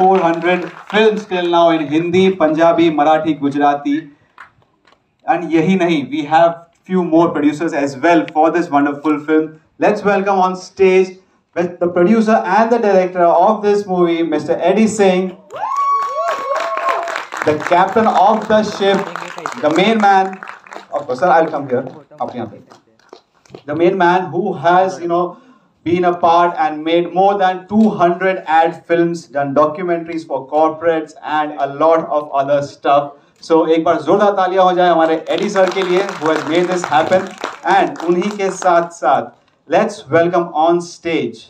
400 films till now in Hindi, Punjabi, Marathi, Gujarati. And yahi nahi, we have few more producers as well for this wonderful film. Let's welcome on stage the producer and the director of this movie, Mr. Eddie Singh, the captain of the ship, the main man. Of course, sir, I'll come here. The main man who has, you know, been a part and made more than 200 ad films, done documentaries for corporates and a lot of other stuff. So एक बार जोरदार तालियां हो जाए हमारे AD sir के लिए who has made this happen and उन्हीं के साथ साथ let's welcome on stage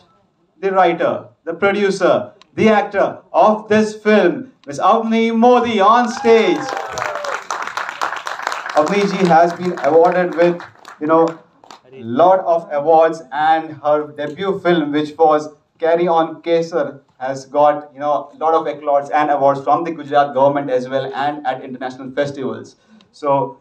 the writer, the producer, the actor of this film, Ms. Avni Modi on stage. Avni ji has been awarded with, you know, lot of awards and her debut film which was Carry On Kesar has got you know a lot of accolades and awards from the Gujarat government as well and at international festivals. So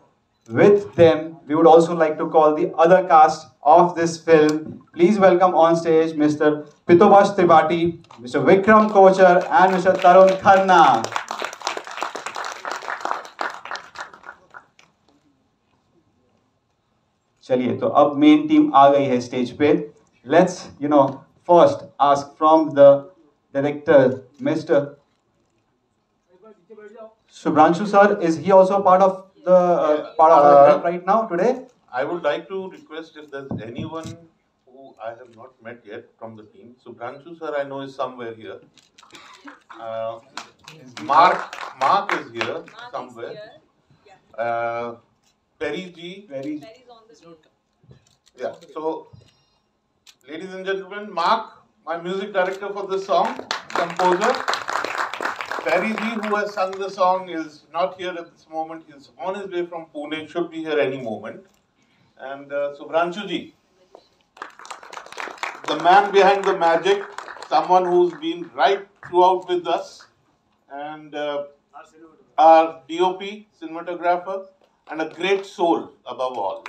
with them, we would also like to call the other cast of this film. Please welcome on stage Mr. Pitobash Tripathi, Mr. Vikram Kochar and Mr. Tarun Khanna. चलिए तो अब main team आ गई है stage पे let's you know first ask from the director mister Subhranshu sir, is he also part of the uh, part of the uh, right now today? I would like to request if there's anyone who I have not met yet from the team. Subhranshu sir, I know is somewhere here. Uh, Mark, Mark is here Mark somewhere. Is here. Yeah. Uh, Perry G. Perry. Yeah, so, ladies and gentlemen, Mark, my music director for this song, composer. Perry who has sung the song, is not here at this moment. He's on his way from Pune, should be here any moment. And uh, Subhranshu Ji, the man behind the magic, someone who's been right throughout with us, and uh, our DOP, cinematographer, and a great soul above all.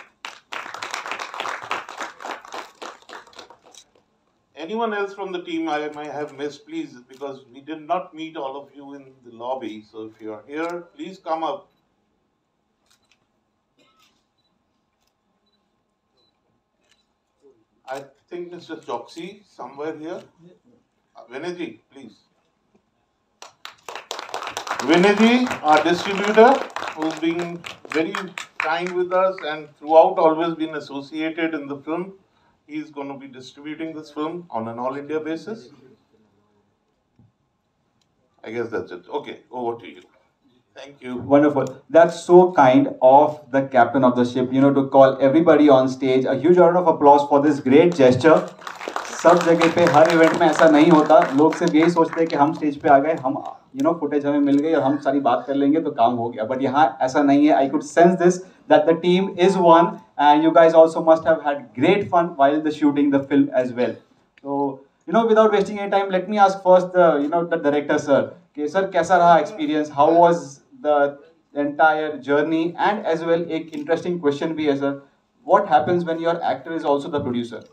Anyone else from the team I might have missed, please, because we did not meet all of you in the lobby. So if you are here, please come up. I think Mr. Choksi somewhere here. Uh, Vinayji, please. Vinayji, our distributor, who's been very kind with us and throughout always been associated in the film he's going to be distributing this film on an all India basis. I guess that's it. Okay, over to you. Thank you. Wonderful. That's so kind of the captain of the ship, you know, to call everybody on stage. A huge round of applause for this great gesture. सब जगह पे हर event में ऐसा नहीं होता लोग सिर्फ यही सोचते हैं कि हम स्टेज पे आ गए हम यू नो फुटेज हमें मिल गई और हम सारी बात कर लेंगे तो काम हो गया बट यहाँ ऐसा नहीं है I could sense this that the team is one and you guys also must have had great fun while the shooting the film as well. So you know without wasting any time let me ask first the you know the director sir. Okay sir kaisa raha experience? How was the entire journey? And as well a interesting question bhi hai sir. What happens when your actor is also the producer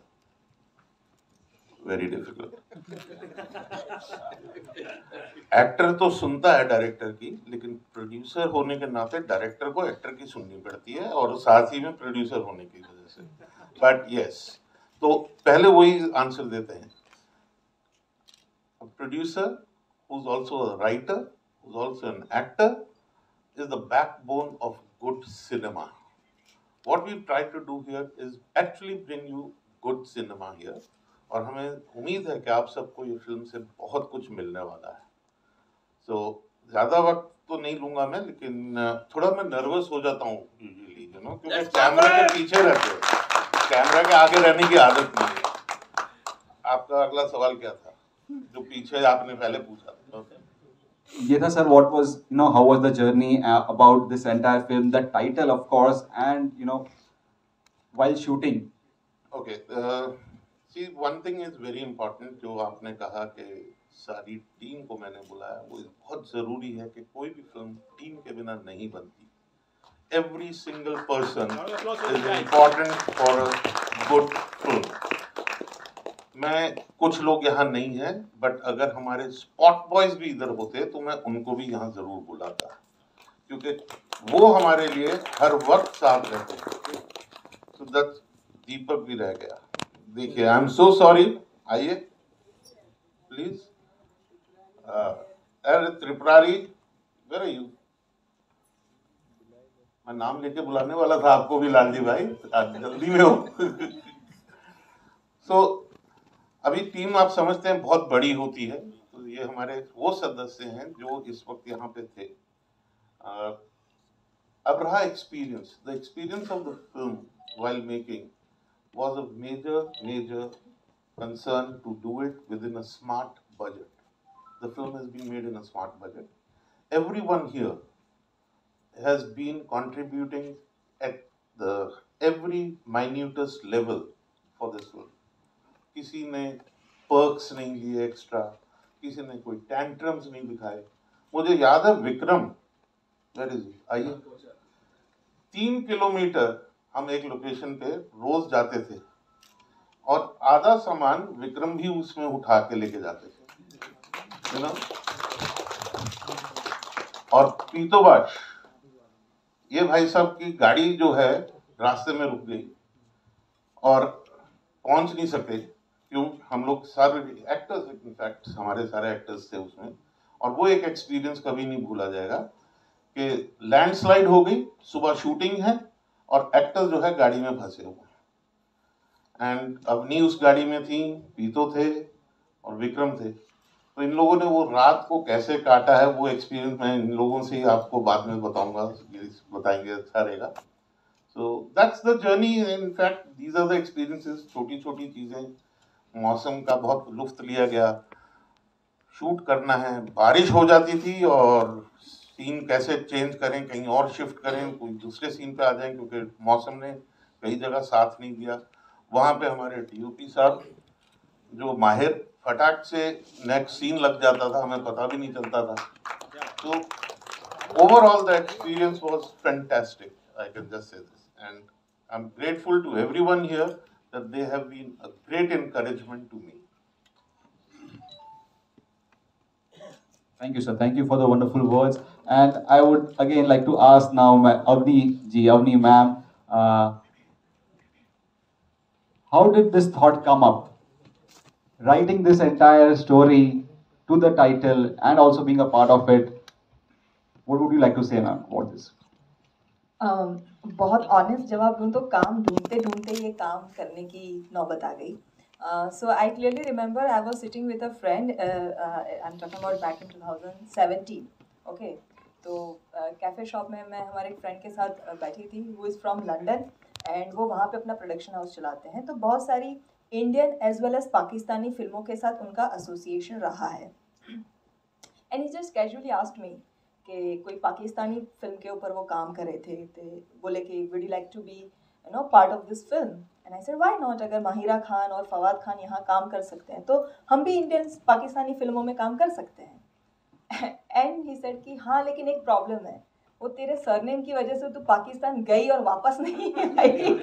very difficult actor तो सुनता है director की लेकिन producer होने के नाते director को actor की सुननी पड़ती है और साथ ही में प्रोड्यूसर होने की वजह से। बट यस yes, तो पहले वही आंसर देते हैं। Producer also writer also an actor is the backbone of good cinema what we try to do here is actually bring you good cinema here और हमें उम्मीद है कि आप सबको ये फ़िल्म से बहुत कुछ मिलने वाला है। सो so, ज़्यादा वक्त तो नहीं लूँगा मैं लेकिन थोड़ा मैं नर्वस हो जाता हूँ यूजुअली यू नो क्योंकि कैमरा के पीछे रहते हो। कैमरा के आगे रहने की आदत नहीं है। आपका अगला सवाल क्या था? जो पीछे आपने पहले पूछा था। ये था sir what was you know how was the journey about this entire film the title of course and you know while shooting okay see one thing is very important जो आपने कहा कि सारी टीम को मैंने बुलाया वो बहुत ज़रूरी है कि कोई भी फ़िल्म टीम के बिना नहीं बनती। Every single person is important for a good film मैं कुछ लोग यहाँ नहीं है बट अगर हमारे स्पॉट बॉयज़ भी इधर होते तो मैं उनको भी यहाँ ज़रूर बुलाता। क्योंकि वो हमारे लिए हर वक्त साथ रहते हैं। तो दत्त दीपक भी रह गया। देखिए आई एम सो सॉरी आइए प्लीज़ अरे त्रिपुरारी वेर यू मैं नाम लेके बुलाने वाला था आपको भी लालजी भाई। जल्दी में हो। सो अभी टीम आप समझते हैं बहुत बड़ी होती है। तो ये हमारे वो सदस्य हैं जो इस वक्त यहाँ पे थे। Uh, अब रहा experience the experience of the film while making was a major major concern to do it within a smart budget the film has been made in a smart budget everyone here has been contributing at the every minutest level for this film किसी ने perks नहीं लिए extra किसी ने कोई tantrums नहीं दिखाए मुझे याद है विक्रम वेर इज आइए तीन किलोमीटर हम एक लोकेशन पे रोज जाते थे और आधा सामान विक्रम भी उसमें उठा के लेके जाते थे यू नो और पीतोबाश ये भाई साहब की गाड़ी जो है रास्ते में रुक गई और पहुँच नहीं सके, क्यों? हम लोग सारे एक्टर्स इनफैक्ट हमारे सारे एक्टर्स थे उसमें और वो एक एक्सपीरियंस कभी नहीं भूला जाएगा कि लैंडस्लाइड हो गई, सुबह शूटिंग है और एक्टर जो है गाड़ी में फंसे हुए एंड अवनी उस गाड़ी में थी, पीतो थे और विक्रम थे। तो इन लोगों ने वो रात को कैसे काटा है, वो एक्सपीरियंस मैं इन लोगों से ही आपको बाद में बताऊँगा बताएँगे अच्छा रहेगा। So that's the journey in fact these are the experiences छोटी छोटी चीज़ें। मौसम का बहुत लुफ्त लिया गया। शूट करना है, बारिश हो जाती थी और सीन कैसे चेंज करें, कहीं और शिफ्ट करें, कोई दूसरे सीन पे आ जाएँ, क्योंकि मौसम ने कई जगह साथ नहीं दिया। वहाँ पे हमारे टीओपी साहब जो माहिर, फटाक से नेक्स्ट सीन लग जाता था, हमें पता भी नहीं चलता था। तो overall the experience was fantastic I can just say this and I am grateful to everyone here that they have been a great encouragement to me. Thank you, sir. Thank you for the wonderful words. And I would again like to ask now, Avni ji, Avni ma'am, uh, how did this thought come up? Writing this entire story to the title and also being a part of it. What would you like to say, ma'am, about this? Um, बहुत honest जवाब दूँ तो काम ढूंढते ढूंढते ये काम करने की नौबत आ गई so I clearly remember I was sitting with a friend I am talking about back in two thousand seventeen okay तो कैफ़े uh, शॉप में मैं हमारे एक फ्रेंड के साथ uh, बैठी थी वो इज़ फ्रॉम लंडन एंड वो वहाँ पे अपना प्रोडक्शन हाउस चलाते हैं। तो बहुत सारी Indian as well as Pakistani फ़िल्मों के साथ उनका एसोसिएशन रहा है। And he just casually asked me कि कोई पाकिस्तानी फ़िल्म के ऊपर वो काम कर रहे थे तो बोले कि would you like to be you know part of this film and I said why not अगर माहिरा खान और फवाद खान यहाँ काम कर सकते हैं तो हम भी इंडियन, पाकिस्तानी फ़िल्मों में काम कर सकते हैं. एंड ही सेड कि हाँ लेकिन एक प्रॉब्लम है। वो तेरे सरनेम की वजह से तो पाकिस्तान गई और वापस नहीं आई।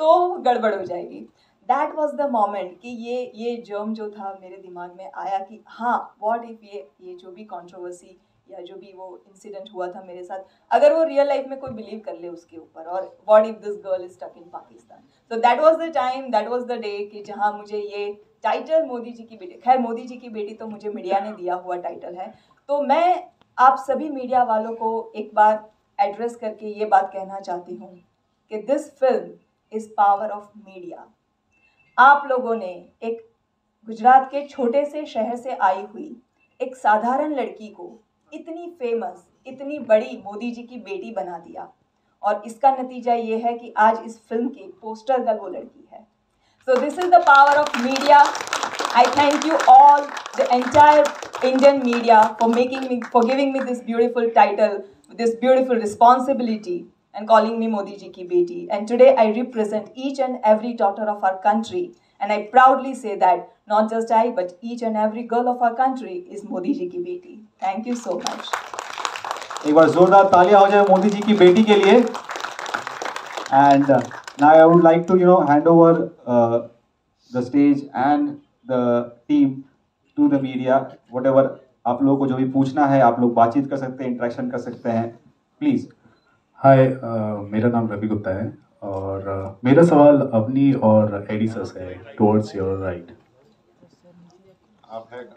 तो गड़बड़ हो जाएगी। दैट वॉज़ द मोमेंट कि ये ये जर्म जो था मेरे दिमाग में आया कि हाँ वॉट इफ़ ये ये जो भी कॉन्ट्रोवर्सी या जो भी वो इंसिडेंट हुआ था मेरे साथ, अगर वो रियल लाइफ में कोई बिलीव कर ले उसके ऊपर, और what if this girl is stuck in Pakistan तो that was the time that was the day कि जहाँ मुझे ये टाइटल मोदी जी की बेटी, खैर मोदी जी की बेटी तो मुझे मीडिया ने दिया हुआ टाइटल है। तो मैं आप सभी मीडिया वालों को एक बार एड्रेस करके ये बात कहना चाहती हूँ कि this film is power of media आप लोगों ने एक गुजरात के छोटे से शहर से आई हुई एक साधारण लड़की को इतनी फ़ेमस इतनी बड़ी मोदी जी की बेटी बना दिया और इसका नतीजा ये है कि आज इस फ़िल्म की पोस्टर गर्ल वो लड़की है so this is the power of media I thank you all the entire Indian media for making me for giving me this beautiful title this beautiful responsibility and calling me Modi ji ki beti. And today I represent each and every daughter of our country. And I proudly say that not just I, but each and every girl of our country is Modi ji ki beti. Thank you so much. एक बार जोरदार तालियाँ हो जाए मोदी जी की बेटी के लिए and now I would like to you know hand over the stage and the team to the media. Whatever आप लोगों को जो भी पूछना है आप लोग बातचीत कर सकते हैं इंटरेक्शन कर सकते हैं प्लीज़ हाय uh, मेरा नाम रवि गुप्ता है और uh, मेरा सवाल अवनी और एडी सर से है टुवर्ड्स योर राइट आप है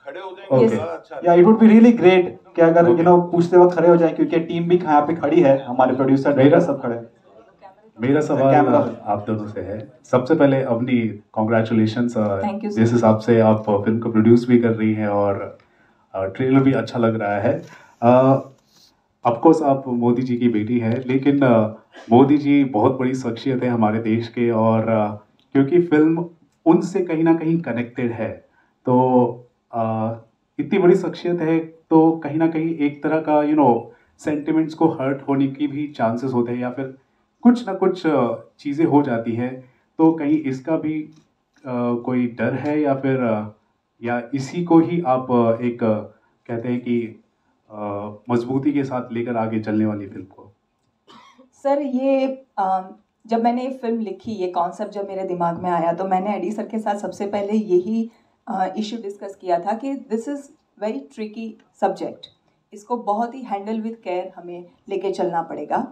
खड़े हो जाएँगे। अच्छा। या it would be really great कि अगर यू नो पूछते वक्त खड़े हो जाए क्योंकि टीम भी यहाँ पे खड़ी है हमारे प्रोड्यूसर मेरा- सब खड़े मेरा सवाल कैमरा। uh, आप दोनों से है। सबसे पहले अवनी कॉन्ग्रेचुलेशन sir. जिस हिसाब से आप फ़िल्म को प्रोड्यूस भी कर रही हैं और ट्रेलर भी अच्छा लग रहा है। ऑफकोर्स आप मोदी जी की बेटी हैं, लेकिन मोदी जी बहुत बड़ी शख्सियत है हमारे देश के और क्योंकि फ़िल्म उनसे कहीं ना कहीं कनेक्टेड है। तो इतनी बड़ी शख्सियत है तो कहीं ना कहीं एक तरह का यू नो सेंटिमेंट्स को हर्ट होने की भी चांसेस होते हैं या फिर कुछ ना कुछ चीज़ें हो जाती हैं। तो कहीं इसका भी कोई डर है या फिर या इसी को ही आप एक कहते हैं कि मजबूती के साथ लेकर आगे चलने वाली फ़िल्म को। सर ये अम, जब मैंने ये फ़िल्म लिखी ये कॉन्सेप्ट जब मेरे दिमाग में आया तो मैंने एडी सर के साथ सबसे पहले यही इशू डिस्कस किया था कि this is very tricky subject इसको बहुत ही हैंडल विद केयर हमें लेके चलना पड़ेगा।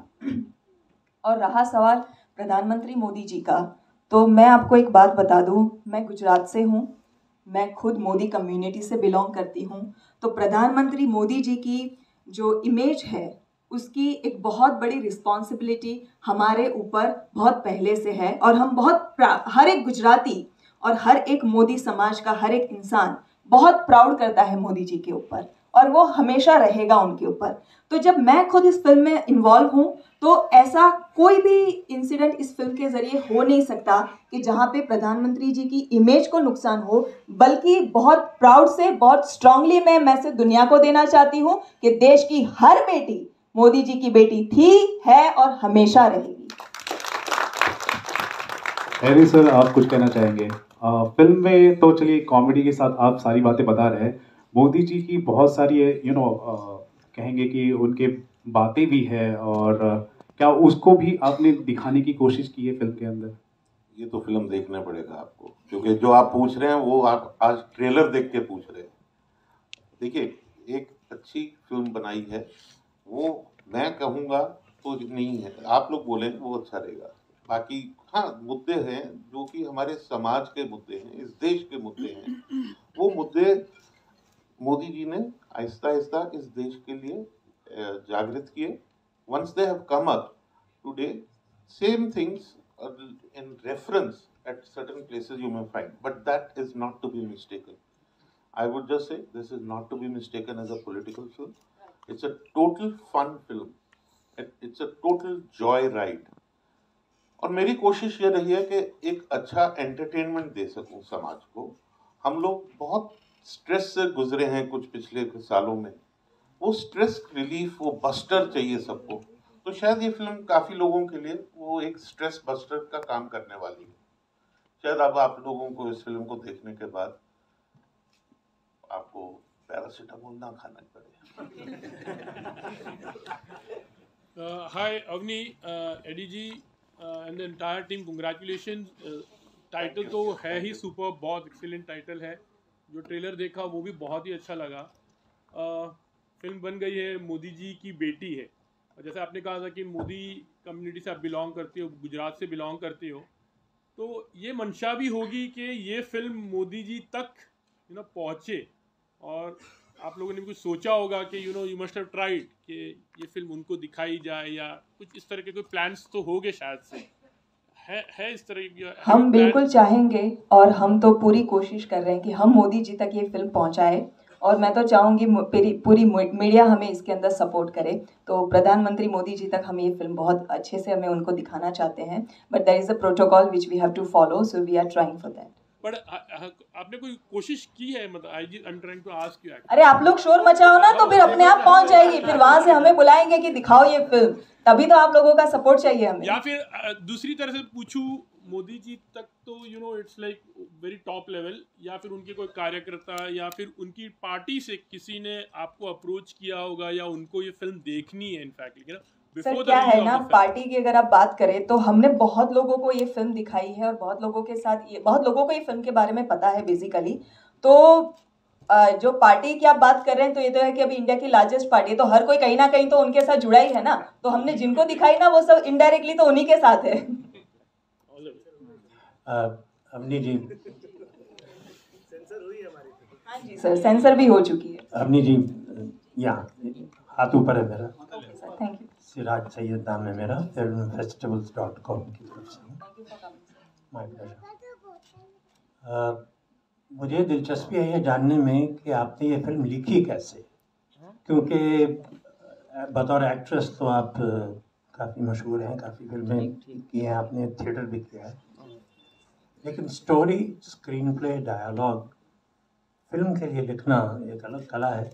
और रहा सवाल प्रधानमंत्री मोदी जी का तो मैं आपको एक बात बता दूँ मैं गुजरात से हूँ मैं खुद मोदी कम्युनिटी से बिलोंग करती हूँ तो प्रधानमंत्री मोदी जी की जो इमेज है, उसकी एक बहुत बड़ी रिस्पॉन्सिबिलिटी हमारे ऊपर बहुत पहले से है और हम बहुत हर एक गुजराती और हर एक मोदी समाज का हर एक इंसान बहुत प्राउड करता है मोदी जी के ऊपर और वो हमेशा रहेगा उनके ऊपर। तो जब मैं खुद इस फ़िल्म में इन्वॉल्व हूँ तो ऐसा कोई भी इंसिडेंट इस फ़िल्म के ज़रिए हो नहीं सकता कि जहाँ पे प्रधानमंत्री जी की इमेज को नुकसान हो बल्कि बहुत प्राउड से बहुत स्ट्रांगली मैं मैसेज दुनिया को देना चाहती हूँ कि देश की हर बेटी मोदी जी की बेटी थी है और हमेशा रहेगी। सर आप कुछ कहना चाहेंगे? आ, फ़िल्म में तो चलिए कॉमेडी के साथ आप सारी बातें बता रहे हैं। मोदी जी की बहुत सारी यू नो कहेंगे कि उनके बातें भी है और क्या उसको भी आपने दिखाने की कोशिश की है फ़िल्म के अंदर? ये तो फ़िल्म देखना पड़ेगा आपको, क्योंकि जो आप पूछ रहे हैं, वो आप आज ट्रेलर देख के पूछ रहे हैं। देखिए, एक अच्छी फ़िल्म बनाई है, वो मैं कहूँगा तो नहीं है, आप लोग बोले, वो अच्छा रहेगा। बाकी हाँ मुद्दे हैं, जो कि हमारे समाज के मुद्दे हैं, इस देश के मुद्दे हैं। वो मुद्दे मोदी जी ने आहिस्ता आहिस्ता इस देश के लिए जागृत किए। Once they have come up today same things in reference at certain places you may find, but that is not to be mistaken. I would just say this is not to be mistaken as a political film. It's a total fun film. It, it's a total joy ride. और मेरी कोशिश ये रही है कि एक अच्छा entertainment दे सकूँ समाज को हम लोग बहुत स्ट्रेस से गुजरे हैं कुछ पिछले कुछ सालों में वो स्ट्रेस रिलीफ वो बस्टर चाहिए सबको। तो शायद ये फ़िल्म काफ़ी लोगों के लिए वो एक स्ट्रेस बस्टर का काम करने वाली है। शायद अब आप लोगों को इस फ़िल्म को देखने के बाद आपको पैरासीटामोल ना खाना पड़े। Ji, uh, and the entire team. Congratulations. Uh, title तो है ही सुपर बहुत एक्सीलेंट टाइटल है। जो ट्रेलर देखा वो भी बहुत ही अच्छा लगा। Uh, फ़िल्म बन गई है मोदी जी की बेटी है। और जैसे आपने कहा था कि मोदी कम्युनिटी से आप बिलोंग करते हो गुजरात से बिलोंग करते हो तो ये मंशा भी होगी कि ये फ़िल्म मोदी जी तक यू नो पहुँचे। और आप लोगों ने भी कुछ सोचा होगा कि you know you must have tried कि ये फ़िल्म उनको दिखाई जाए या कुछ इस तरह के कोई प्लान्स तो होंगे शायद से। है है इस तरह की हम बिल्कुल चाहेंगे और हम तो पूरी कोशिश कर रहे हैं कि हम मोदी जी तक ये फ़िल्म पहुँचाए। और मैं तो चाहूँगी पूरी मीडिया हमें इसके अंदर सपोर्ट करे। तो प्रधानमंत्री मोदी जी तक हम ये फ़िल्म बहुत अच्छे से हमें उनको दिखाना चाहते हैं। But there is a protocol which we have to follow so we are trying for that आपने कोई कोशिश की है? मतलब I ji I am trying to ask you अरे आप लोग शोर मचाओ ना तो फिर अपने आप पहुँच जाएगी? फिर वहाँ से हमें बुलाएँगे कि दिखाओ ये फ़िल्म तभी तो आप लोगों का सपोर्ट चाहिए हमें। या फिर दूसरी तरह से पूछूँ मोदी जी तक तो you know it's like very top level या फिर उनके कोई कार्यकर्ता या फिर उनकी पार्टी से किसी ने आपको अप्रोच किया होगा या उनको ये फ़िल्म देखनी है इनफैक्ट लेकिन सर क्या है ना. पार्टी की अगर आप बात करें तो हमने बहुत लोगों को ये फ़िल्म दिखाई है और बहुत लोगों के साथ ये बहुत लोगों को ये फ़िल्म के बारे में पता है बेसिकली तो जो पार्टी की आप बात कर रहे हैं तो ये तो है कि अभी इंडिया की लार्जेस्ट पार्टी है तो हर कोई कहीं ना कहीं तो उनके साथ जुड़ा ही है ना। तो हमने जिनको दिखाई ना वो सब इनडायरेक्टली तो उन्हीं के साथ है। अ, जी। हाँ जी सर सेंसर भी हो चुकी है। अवनी जी यहाँ हाथ ऊपर है मेरा। थैंक यू सिराज सैयद नाम है मेरा फ़िल्म फेस्टिवल्स डॉट कॉम की तरफ़ से। माय प्लेजर मुझे दिलचस्पी है ये जानने में कि आपने ये फ़िल्म लिखी कैसे? क्योंकि बतौर एक्ट्रेस तो आप काफ़ी मशहूर हैं काफ़ी फ़िल्में की हैं आपने थिएटर भी किया है। लेकिन story screenplay dialogue film के लिए लिखना एक अलग कला है।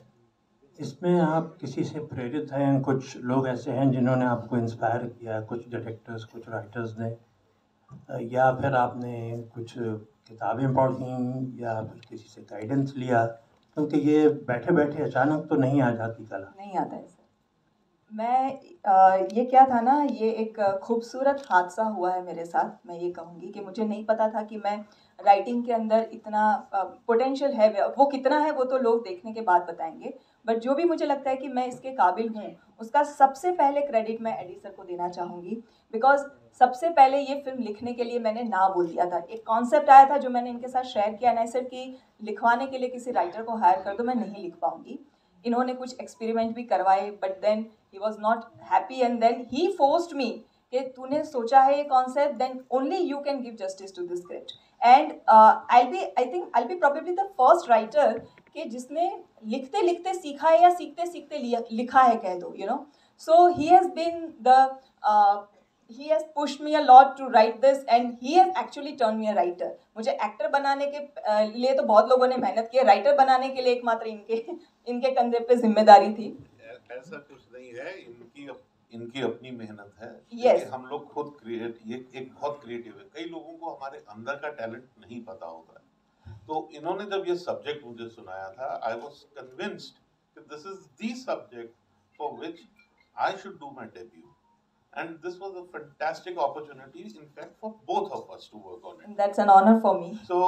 इसमें आप किसी से प्रेरित हैं, कुछ लोग ऐसे हैं जिन्होंने आपको इंस्पायर किया, कुछ डायरेक्टर्स कुछ राइटर्स ने, या फिर आपने कुछ किताबें पढ़ी, या फिर किसी से गाइडेंस लिया, क्योंकि ये बैठे बैठे अचानक तो नहीं आ जाती कला। नहीं आता है मैं अ, ये क्या था ना ये एक खूबसूरत हादसा हुआ है मेरे साथ मैं ये कहूँगी कि मुझे नहीं पता था कि मैं राइटिंग के अंदर इतना पोटेंशियल है वो कितना है वो तो लोग देखने के बाद बताएँगे बट जो भी मुझे लगता है कि मैं इसके काबिल हूँ उसका सबसे पहले क्रेडिट मैं एडी सर को देना चाहूँगी बिकॉज़ सबसे पहले ये फ़िल्म लिखने के लिए मैंने ना बोल दिया था। एक कॉन्सेप्ट आया था जो मैंने इनके साथ शेयर किया ना सर कि लिखवाने के लिए किसी राइटर को हायर कर दो मैं नहीं लिख पाऊँगी। इन्होंने कुछ एक्सपेरिमेंट भी करवाए but then he was not happy and then he forced me कि तूने सोचा है ये concept then only you can give justice to this script and I be I think I be probably the first writer कि जिसने लिखते लिखते सीखा है या सीखते सीखते लिखा है कह दो you know so he has been the he has pushed me a lot to write this and he has actually turned me a writer. मुझे एक्टर बनाने के लिए तो बहुत लोगों ने मेहनत की राइटर बनाने के लिए एकमात्र इनके इनके कंधे पे ज़िम्मेदारी थी। ऐसा कुछ नहीं है इनकी अप, इनकी अपनी मेहनत है। Yes. हम लोग खुद क्रिएट ये एक बहुत क्रिएटिव है। कई लोगों को हमारे अंदर का टैलेंट नहीं पता होता है। तो इन्होंने जब ये सब्जेक्ट मुझे सुनाया था आई वाज कन्विंस्ड कि this is the subject for which I should do my debut and this was a fantastic opportunity in fact for both of us to work on it that's an honour for me so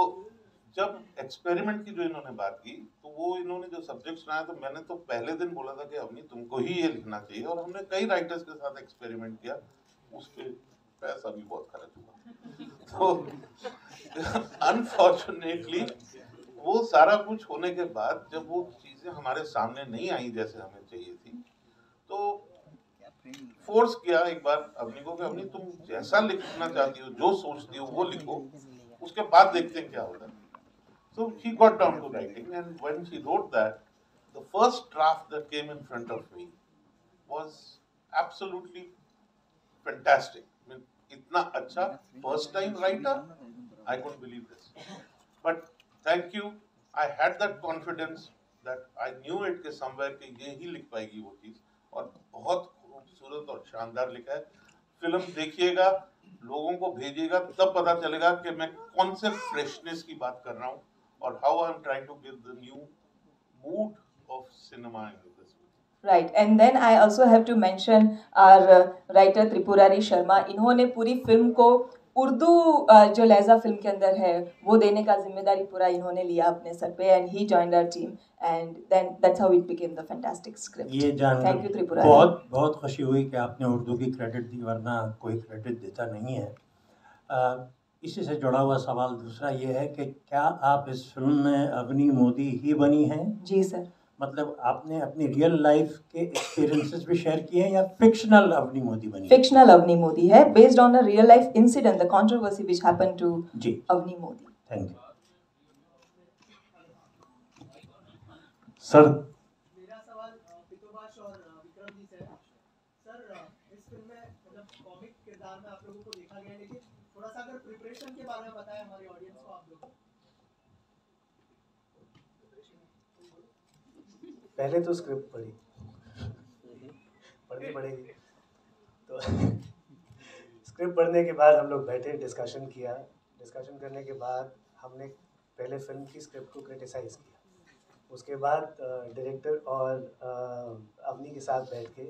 जब experiment की जो इन्होंने बात की तो वो इन्होंने जो सब्जेक्ट सुनाया तो मैंने तो पहले दिन बोला था कि अवनी, तुमको ही ये लिखना चाहिए। और हमने कई राइटर्स के साथ एक्सपेरिमेंट किया। उस पे पैसा भी बहुत खर्च हुआ। तो अनफॉर्चुनेटली वो सारा कुछ होने के बाद जब वो चीज़ें हमारे सामने नहीं आई जैसे हमें चाहिए थी तो फोर्स किया एक बार अवनी को कि, अवनी, तुम जैसा लिखना चाहती हो, जो सोचती हो, वो लिखो। उसके बाद देखते हैं क्या होता है। So she got down to writing, and when she wrote that, the first draft that came in front of me was absolutely fantastic. I mean, itna acha first time writer, I couldn't believe this. But thank you, I had that confidence that I knew it कि somewhere कि ये ही लिख पाएगी वो चीज़ और बहुत खूबसूरत और शानदार लिखा है फ़िल्म देखिएगा लोगों को भेजिएगा तब पता चलेगा कि मैं कौन से फ्रेशनेस की बात कर रहा हूँ और how I am trying to give the new mood of cinema in this right and then I also have to mention our writer Tripurari Sharma इन्होंने पूरी फ़िल्म को उर्दू uh, जो लहजा फ़िल्म के अंदर है वो देने का ज़िम्मेदारी पूरा इन्होंने लिया अपने सर पे and he joined our team and then that's how it became the fantastic script ये जान थैंक यू त्रिपुरारी बहुत बहुत खुशी हुई कि आपने उर्दू की क्रेडिट दी वरना कोई क्रेडिट देता नहीं है। अ, इसी से जुड़ा हुआ सवाल दूसरा ये है कि क्या आप इस फ़िल्म में अवनी मोदी ही बनी हैं? जी सर। मतलब आपने अपनी रियल लाइफ के एक्सपीरियंसेस भी शेयर किए हैं या फिक्शनल अवनी मोदी बनी फिक्शनल अवनी मोदी है based on a real life incident the controversy which happened to ji. Avni Modi. Thank you sir मेरा सवाल अ, पितुभाष और अ, विक्रम जी से है सर अ, इस फ़िल्म में मतलब कॉमिक किरदार में आप लोगों को देखा गया है लेकिन थोड़ा सा अगर प्रिपरेशन के बारे में बताएँ हमारी ऑडियंस को आप लोग। पहले तो स्क्रिप्ट पढ़ी। पढ़नी पड़ेगी। तो स्क्रिप्ट पढ़ने के बाद हम लोग बैठे डिस्कशन किया। डिस्कशन करने के बाद हमने पहले फ़िल्म की स्क्रिप्ट को क्रिटिसाइज़ किया। उसके बाद डायरेक्टर और अवनी के साथ बैठ के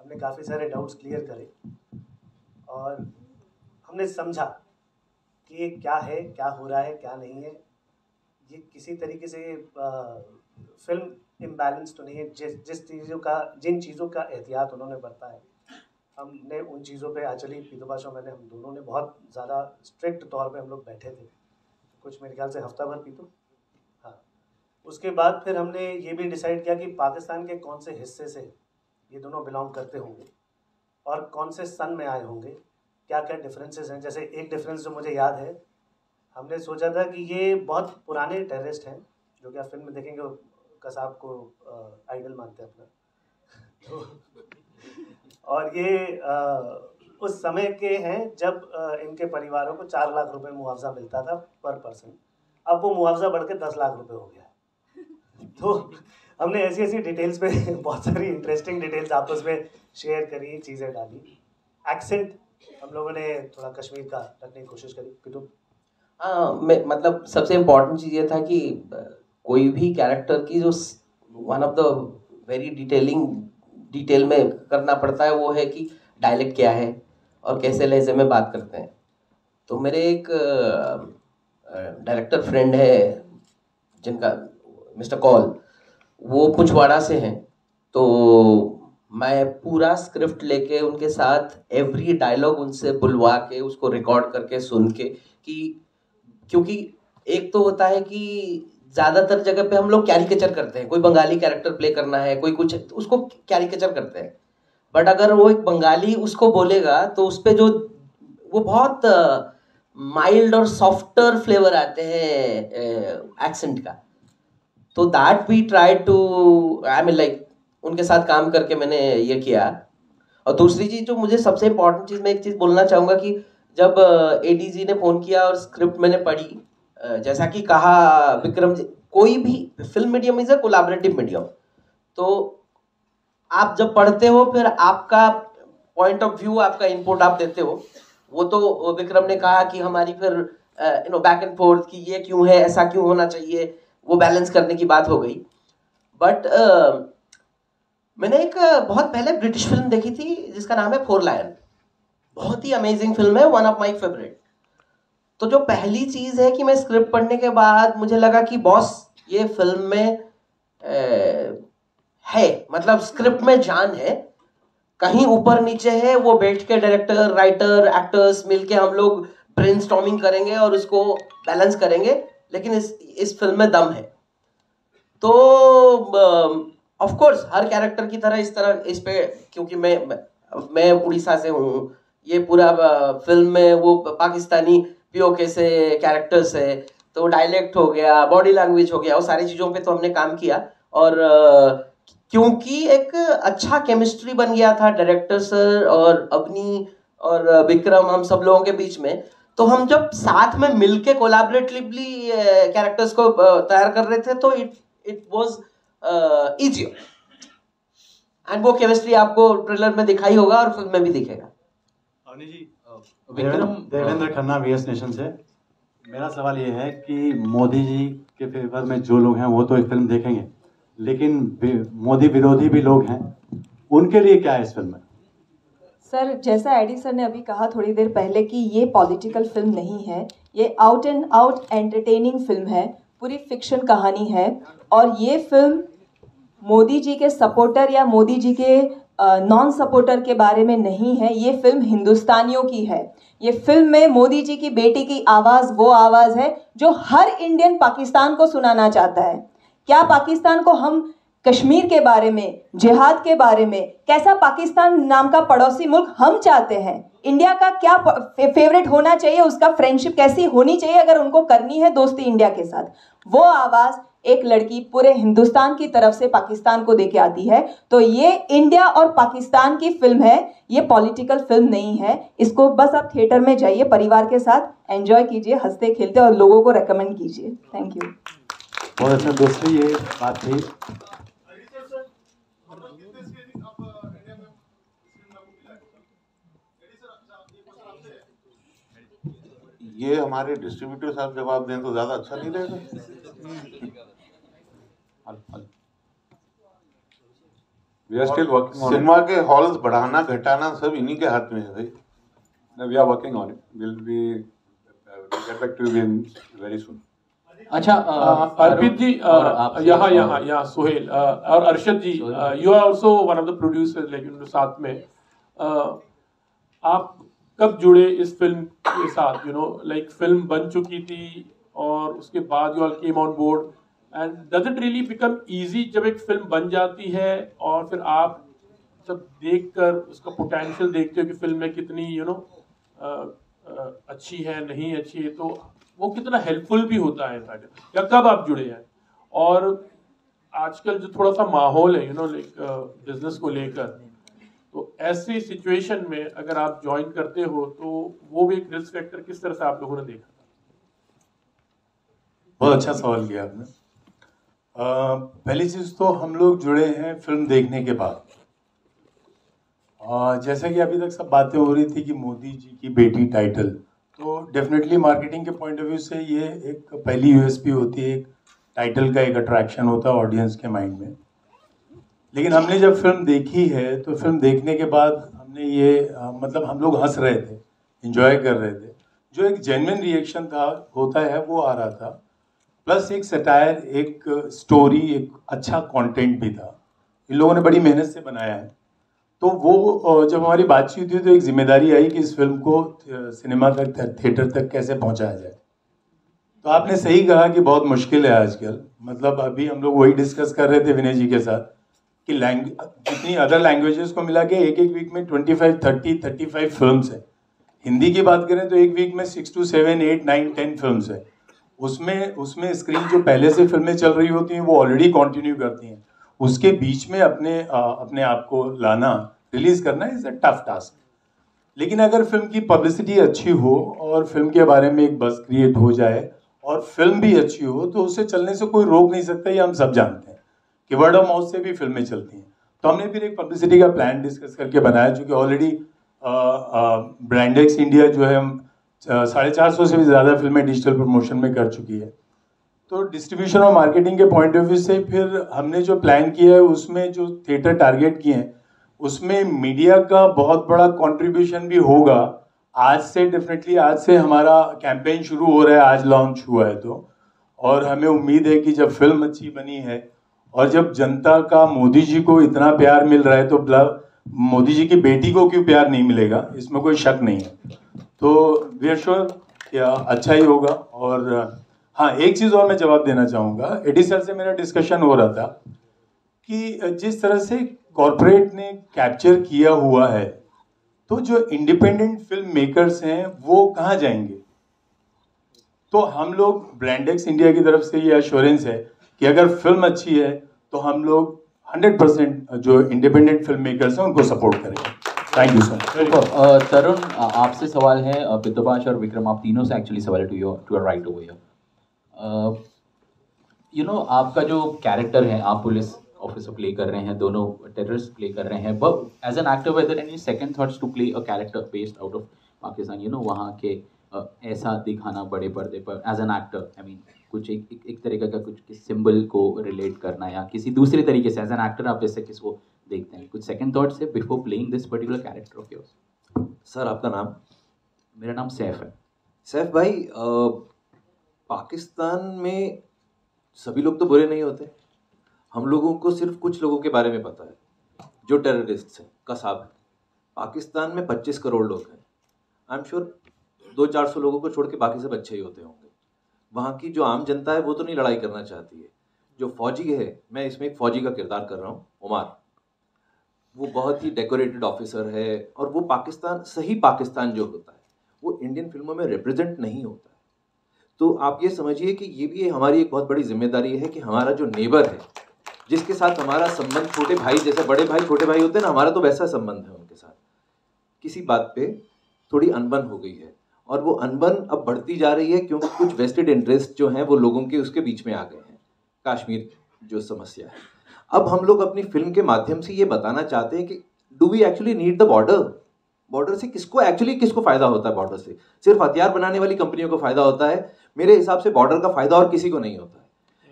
हमने काफ़ी सारे डाउट्स क्लियर करे। और हमने समझा कि ये क्या है, क्या हो रहा है, क्या नहीं है। ये किसी तरीके से फ़िल्म इम्बैलेंस तो नहीं है। जिस जिस चीज़ों का, जिन चीज़ों का एहतियात उन्होंने बरता है। हमने उन चीज़ों पे एक्चुअली पीतोबाशा मैंने हम दोनों ने बहुत ज़्यादा स्ट्रिक्ट तौर पे हम लोग बैठे थे। कुछ मेरे ख्याल से हफ़्ता भर पीतो। हाँ। उसके बाद फिर हमने ये भी डिसाइड किया कि पाकिस्तान के कौन से हिस्से से ये दोनों बिलोंग करते होंगे और कौन से सन में आए होंगे। क्या क्या डिफरेंसेस हैं? जैसे एक डिफरेंस जो मुझे याद है हमने सोचा था कि ये बहुत पुराने टेररिस्ट हैं जो कि आप फ़िल्म में देखेंगे कसाब को आइडल मानते हैं अपना। और ये आ, उस समय के हैं जब आ, इनके परिवारों को चार लाख रुपए मुआवजा मिलता था पर पर्सन अब वो मुआवजा बढ़ के दस लाख रुपए हो गया तो हमने ऐसी ऐसी डिटेल्स पे बहुत सारी इंटरेस्टिंग डिटेल्स आपस में शेयर करी चीज़ें डाली। एक्सेंट हम लोगों ने थोड़ा कश्मीर का रखने की कोशिश करी। पिटू? हाँ मतलब सबसे इम्पोर्टेंट चीज़ ये था कि कोई भी कैरेक्टर की जो one of the very detailing detail में करना पड़ता है, वो है कि डायलेक्ट क्या है और कैसे लहजे में बात करते हैं। तो मेरे एक डायरेक्टर फ्रेंड है, जिनका, मिस्टर कॉल, वो पुछवाड़ा से हैं। तो मैं पूरा स्क्रिप्ट लेके उनके साथ एवरी डायलॉग उनसे बुलवा के, उसको रिकॉर्ड करके, सुन के कि, क्योंकि एक तो होता है कि ज़्यादातर जगह पे हम लोग कैरिकेचर करते हैं। कोई बंगाली कैरेक्टर प्ले करना है, कोई कुछ तो उसको कैरिकेचर करते हैं। बट अगर वो एक बंगाली उसको बोलेगा तो उस पर जो, वो बहुत माइल्ड और सॉफ्टर फ्लेवर आते हैं एक्सेंट का। तो that we try to I mean like उनके साथ काम करके मैंने ये किया। और दूसरी चीज़ जो मुझे सबसे इम्पोर्टेंट चीज़ मैं एक चीज़ बोलना चाहूँगा कि जब एडीजी ने फ़ोन किया और स्क्रिप्ट मैंने पढ़ी जैसा कि कहा विक्रम जी कोई भी film medium is a collaborative medium तो आप जब पढ़ते हो फिर आपका पॉइंट ऑफ़ व्यू आपका इनपुट आप देते हो। वो तो विक्रम ने कहा कि हमारी फिर you know back and forth कि ये क्यों है ऐसा क्यों होना चाहिए वो बैलेंस करने की बात हो गई। बट uh, मैंने एक बहुत पहले ब्रिटिश फ़िल्म देखी थी जिसका नाम है फोर लायन। बहुत ही अमेजिंग फ़िल्म है वन ऑफ़ माई फेवरेट तो जो पहली चीज़ है कि मैं स्क्रिप्ट पढ़ने के बाद मुझे लगा कि बॉस ये फ़िल्म में ए, है मतलब स्क्रिप्ट में जान है। कहीं ऊपर नीचे है वो बैठ के डायरेक्टर राइटर एक्टर्स मिलके हम लोग ब्रेन करेंगे और उसको बैलेंस करेंगे लेकिन इस इस फ़िल्म में दम है। तो ऑफ़ कोर्स हर कैरेक्टर की तरह इस तरह, इस पे, क्योंकि मैं मैं उड़ीसा से हूँ। ये पूरा फ़िल्म में वो पाकिस्तानी पीओके से कैरेक्टर्स है। तो डायलेक्ट हो गया बॉडी लैंग्वेज हो गया, वो सारी चीज़ों पे तो हमने काम किया। और क्योंकि एक अच्छा केमिस्ट्री बन गया था डायरेक्टर सर और अपनी और विक्रम, हम सब लोगों के बीच में। तो हम जब साथ में मिलके कोलाबरेटिवली कैरेक्टर्स को तैयार कर रहे थे तो it it was easier and वो केमिस्ट्री आपको ट्रेलर में दिखाई होगा और फ़िल्म में भी दिखेगा। Avni ji Vikram Devendra Khanna V S nation से। मेरा सवाल ये है कि मोदी जी के फेवर में जो लोग हैं वो तो ये फ़िल्म देखेंगे। लेकिन मोदी विरोधी भी लोग हैं। उनके लिए क्या है इस फ़िल्म में? सर जैसा एडी सर ने अभी कहा थोड़ी देर पहले कि ये पॉलिटिकल फ़िल्म नहीं है। ये out and out entertaining film है। पूरी फिक्शन कहानी है। और ये फ़िल्म मोदी जी के सपोर्टर या मोदी जी के नॉन सपोर्टर के बारे में नहीं है। ये फ़िल्म हिंदुस्तानियों की है। ये फ़िल्म में मोदी जी की बेटी की आवाज़, वो आवाज़ है जो हर इंडियन पाकिस्तान को सुनाना चाहता है। क्या पाकिस्तान को हम कश्मीर के बारे में, जिहाद के बारे में, कैसा पाकिस्तान नाम का पड़ोसी मुल्क हम चाहते हैं? इंडिया का क्या फेवरेट होना चाहिए? उसका फ्रेंडशिप कैसी होनी चाहिए अगर उनको करनी है दोस्ती इंडिया के साथ? वो आवाज़ एक लड़की पूरे हिंदुस्तान की तरफ़ से पाकिस्तान को देके आती है। तो ये इंडिया और पाकिस्तान की फ़िल्म है, ये पॉलिटिकल फ़िल्म नहीं है। इसको बस आप थिएटर में जाइए, परिवार के साथ एंजॉय कीजिए, हँसते खेलते और लोगों को रेकमेंड कीजिए। थैंक यू बहुत अच्छा दूसरी ये बात थी। ये हमारे डिस्ट्रीब्यूटर साहब जवाब दें तो ज़्यादा अच्छा नहीं रहेगा। We are still working on cinema के हॉल्स बढ़ाना घटाना सब इन्हीं के हाथ में है भाई it. No, we are working on it. We'll be uh, we'll get back to you in very soon. अच्छा Uh, अर्पित जी uh, और आपसे यहाँ यहाँ यहाँ सोहेल uh, और Arshad ji you are also one of the producers लेकिन साथ में uh, आप कब जुड़े इस फ़िल्म के साथ यू नो लाइक फ़िल्म बन चुकी थी और उसके बाद you all came on board and does it really become easy जब एक फ़िल्म बन जाती है और फिर आप जब देखकर उसका पोटेंशियल देखते हो कि फ़िल्म में कितनी यू नो अच्छी है, नहीं अच्छी है तो वो कितना हेल्पफुल भी होता है इनफैक्ट या कब आप जुड़े हैं? और आजकल जो थोड़ा सा माहौल है यू नो लाइक बिज़नेस को लेकर तो ऐसी सिचुएशन में अगर आप ज्वाइन करते हो तो वो भी एक रिस्क फैक्टर किस तरह से आप लोगों ने देखा? बहुत अच्छा सवाल किया आपने। पहली चीज़ तो हम लोग जुड़े हैं फ़िल्म देखने के बाद। अ, जैसा कि अभी तक सब बातें हो रही थी कि मोदी जी की बेटी टाइटल तो डेफिनेटली मार्केटिंग के पॉइंट ऑफ़ व्यू से ये एक पहली यूएसपी होती है एक टाइटल का एक अट्रैक्शन होता है ऑडियंस के माइंड में। लेकिन हमने जब फ़िल्म देखी है तो फ़िल्म देखने के बाद हमने ये अ, मतलब हम लोग हंस रहे थे इंजॉय कर रहे थे। जो एक जेन्युइन रिएक्शन था होता है वो आ रहा था। प्लस एक सटायर, एक स्टोरी, एक अच्छा कंटेंट भी था। इन लोगों ने बड़ी मेहनत से बनाया है। तो वो जब हमारी बातचीत हुई तो एक ज़िम्मेदारी आई कि इस फ़िल्म को सिनेमा तक थिएटर तक कैसे पहुँचाया जाए। तो आपने सही कहा कि बहुत मुश्किल है आजकल। मतलब अभी हम लोग वही डिस्कस कर रहे थे विनय जी के साथ कि लैंग जितनी अदर लैंग्वेजेस को मिला के एक एक वीक में twenty five thirty thirty five film है। हिंदी की बात करें तो एक वीक में six to seven eight nine ten film है। उसमें उसमें स्क्रीन जो पहले से फ़िल्में चल रही होती हैं वो ऑलरेडी कंटिन्यू करती हैं। उसके बीच में अपने आ, अपने आप को लाना रिलीज़ करना इज़ अ टफ टास्क लेकिन अगर फ़िल्म की पब्लिसिटी अच्छी हो और फ़िल्म के बारे में एक बस क्रिएट हो जाए और फ़िल्म भी अच्छी हो तो उसे चलने से कोई रोक नहीं सकता ये हम सब जानते हैं कि वर्ड ऑफ़ माउथ से भी फ़िल्में चलती हैं। तो हमने फिर एक पब्लिसिटी का प्लान डिस्कस करके बनाया जो कि ऑलरेडी ब्रांडेक्स इंडिया जो है साढ़े चार सौ से भी ज़्यादा फ़िल्में डिजिटल प्रमोशन में कर चुकी है। तो डिस्ट्रीब्यूशन और मार्केटिंग के पॉइंट ऑफ़ व्यू से फिर हमने जो प्लान किया है, उसमें जो थिएटर टारगेट किए हैं, उसमें मीडिया का बहुत बड़ा कंट्रीब्यूशन भी होगा। आज से डेफिनेटली आज से हमारा कैंपेन शुरू हो रहा है, आज लॉन्च हुआ है तो। और हमें उम्मीद है कि जब फ़िल्म अच्छी बनी है और जब जनता का मोदी जी को इतना प्यार मिल रहा है तो मोदी जी की बेटी को क्यों प्यार नहीं मिलेगा? इसमें कोई शक नहीं है। तो वी आर श्योर अच्छा ही होगा और हाँ एक चीज़ और मैं जवाब देना चाहूँगा। एडी सर से मेरा डिस्कशन हो रहा था कि जिस तरह से कॉरपोरेट ने कैप्चर किया हुआ है तो जो इंडिपेंडेंट फ़िल्म मेकर्स हैं, वो कहाँ जाएँगे? तो हम लोग ब्रांडेक्स इंडिया की तरफ़ से ये अश्योरेंस है कि अगर फ़िल्म अच्छी है तो हम लोग 100 परसेंट जो इंडिपेंडेंट फ़िल्म मेकर्स हैं, उनको सपोर्ट करेंगे। थैंक यू सर तरुण आपसे सवाल है पितुपाश और विक्रम आप तीनों से एक्चुअली सवाल है to your to your right over you know आपका जो कैरेक्टर है आप पुलिस ऑफिसर प्ले कर रहे हैं दोनों टेररिस्ट प्ले कर रहे हैं but as an actor whether any second thoughts to play a character based out of Pakistan you know वहाँ के अ, ऐसा दिखाना बड़े पर्दे पर as an actor I mean कुछ एक एक, एक तरीके का कुछ सिंबल को रिलेट करना या किसी दूसरे तरीके से एज एन एक्टर आप जैसे किसको देखते हैं। कुछ सेकंड थॉट्स है before playing this particular character of yours sir आपका नाम? मेरा नाम सैफ है। सैफ भाई अ, पाकिस्तान में सभी लोग तो बुरे नहीं होते। हम लोगों को सिर्फ़ कुछ लोगों के बारे में पता है जो टेररिस्ट हैं कसाब हैं। पाकिस्तान में 25 करोड़ लोग हैं। आई एम श्योर दो चार सौ लोगों को छोड़ के बाकी सब अच्छे ही होते होंगे। वहाँ की जो आम जनता है वो तो नहीं लड़ाई करना चाहती है। जो फौजी है मैं इसमें एक फौजी का किरदार कर रहा हूँ उमार। वो बहुत ही डेकोरेटेड ऑफिसर है और वो पाकिस्तान, सही पाकिस्तान जो होता है, वो इंडियन फ़िल्मों में रिप्रेजेंट नहीं होता है। तो आप ये समझिए कि ये भी हमारी एक बहुत बड़ी ज़िम्मेदारी है कि हमारा जो नेबर है, जिसके साथ हमारा संबंध छोटे भाई जैसे बड़े भाई, छोटे भाई होते हैं ना, हमारा तो वैसा संबंध है उनके साथ। किसी बात पे थोड़ी अनबन हो गई है और वो अनबन अब बढ़ती जा रही है क्योंकि कुछ वेस्टेड इंटरेस्ट जो हैं वो लोगों के उसके बीच में आ गए हैं। कश्मीर जो समस्या है। अब हम लोग अपनी फ़िल्म के माध्यम से ये बताना चाहते हैं कि do we actually need the border border से किसको एक्चुअली किसको फ़ायदा होता है बॉर्डर से? सिर्फ़ हथियार बनाने वाली कंपनियों को फ़ायदा होता है। मेरे हिसाब से बॉर्डर का फ़ायदा और किसी को नहीं होता है।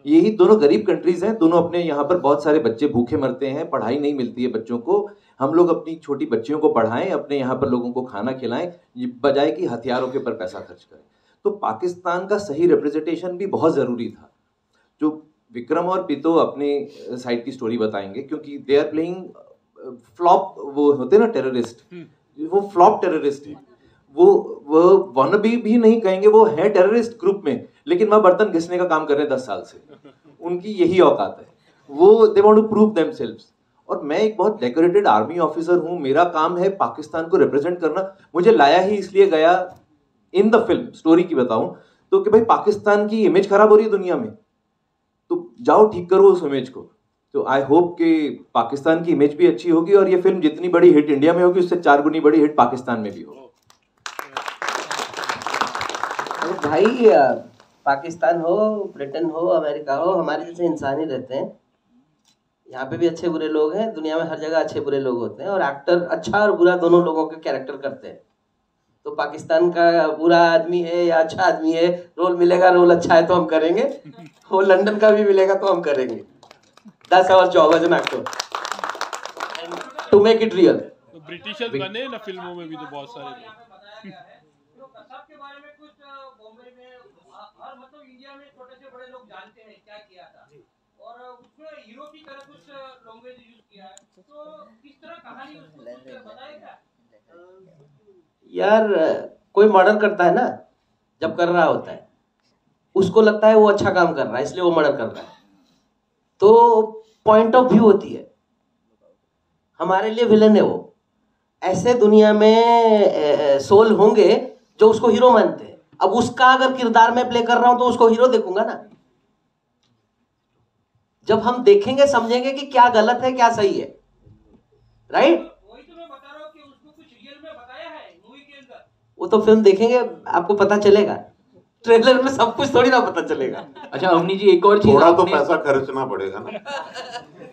यही दोनों गरीब कंट्रीज़ हैं। दोनों अपने यहाँ पर बहुत सारे बच्चे भूखे मरते हैं। पढ़ाई नहीं मिलती है बच्चों को। हम लोग अपनी छोटी बच्चियों को पढ़ाएँ, अपने यहाँ पर लोगों को खाना खिलाएँ बजाय कि हथियारों के ऊपर पैसा खर्च करें। तो पाकिस्तान का सही रिप्रेजेंटेशन भी बहुत ज़रूरी था। जो विक्रम और पितो अपने साइड की स्टोरी बताएँगे क्योंकि दे आर प्लेइंग फ्लॉप वो होते ना टेररिस्ट वो फ्लॉप टेररिस्ट है। वो वो वन भी नहीं कहेंगे वो है टेररिस्ट ग्रुप में लेकिन वह बर्तन घिसने का काम कर रहे हैं दस साल से। उनकी यही औकात है। वो they want to prove them और मैं एक बहुत डेकोरेटेड आर्मी ऑफिसर हूँ मेरा काम है पाकिस्तान को रिप्रेजेंट करना। मुझे लाया ही इसलिए गया इन द फ़िल्म स्टोरी की बताऊँ तो कि भाई पाकिस्तान की इमेज खराब हो रही है दुनिया में। जाओ ठीक करो उस इमेज को। तो आई होप कि पाकिस्तान की इमेज भी अच्छी होगी और ये फ़िल्म जितनी बड़ी हिट इंडिया में होगी, उससे चार गुनी बड़ी हिट पाकिस्तान में भी होगी। तो भाई पाकिस्तान हो, ब्रिटेन हो, अमेरिका हो, हमारे जैसे इंसान ही रहते हैं। यहाँ पे भी अच्छे बुरे लोग हैं, दुनिया में हर जगह अच्छे बुरे लोग होते हैं और एक्टर अच्छा और बुरा दोनों लोगों के कैरेक्टर करते हैं। तो पाकिस्तान का बुरा आदमी है या अच्छा आदमी है रोल मिलेगा रोल अच्छा है तो हम करेंगे। वो लंदन का भी मिलेगा तो हम करेंगे। That's our job as an actor to make it real Britishers बने ना फ़िल्मों में भी तो बहुत सारे लोग। सबके बारे में कुछ बॉम्बे में हर मतलब इंडिया में छोटे से बड़े लोग जानते हैं क्या किया था और उसमें हीरो की तरह कुछ लैंग्वेज यूज़ किया है तो किस तरह कहानी उसको बताएगा यार कोई मर्डर करता है ना जब कर रहा होता है। उसको लगता है वो अच्छा काम कर रहा है इसलिए वो मर्डर कर रहा है। तो पॉइंट ऑफ़ व्यू होती है। हमारे लिए विलन है वो। ऐसे दुनिया में सोल होंगे जो उसको हीरो मानते हैं। अब उसका अगर किरदार में प्ले कर रहा हूँ तो उसको हीरो देखूँगा ना। जब हम देखेंगे समझेंगे कि क्या गलत है क्या सही है। राइट वो तो फ़िल्म देखेंगे आपको पता चलेगा। ट्रेलर में सब कुछ थोड़ी ना पता चलेगा। अच्छा अवनी जी एक और चीज़ थोड़ा तो पैसा खर्चना पड़ेगा ना।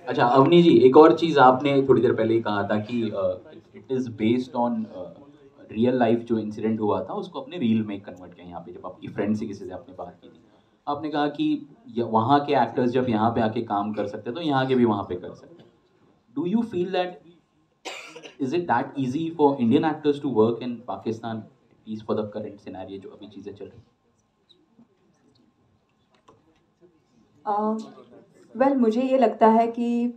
अच्छा अवनी जी एक और चीज़ आपने थोड़ी देर पहले ही कहा था कि it is based on real life जो इंसिडेंट हुआ था उसको अपने रील में कन्वर्ट किया यहाँ पे जब आपकी फ्रेंड से किसी से आपने बात की थी। आपने कहा कि वहाँ के एक्टर्स जब यहाँ पे आके काम कर सकते हैं तो यहाँ के भी वहाँ पे कर सकते हैं। Do you feel that is it that easy for Indian actors to work in Pakistan at least for the current scenario जो अभी चीज़ें चल रही वेल मुझे ये लगता है कि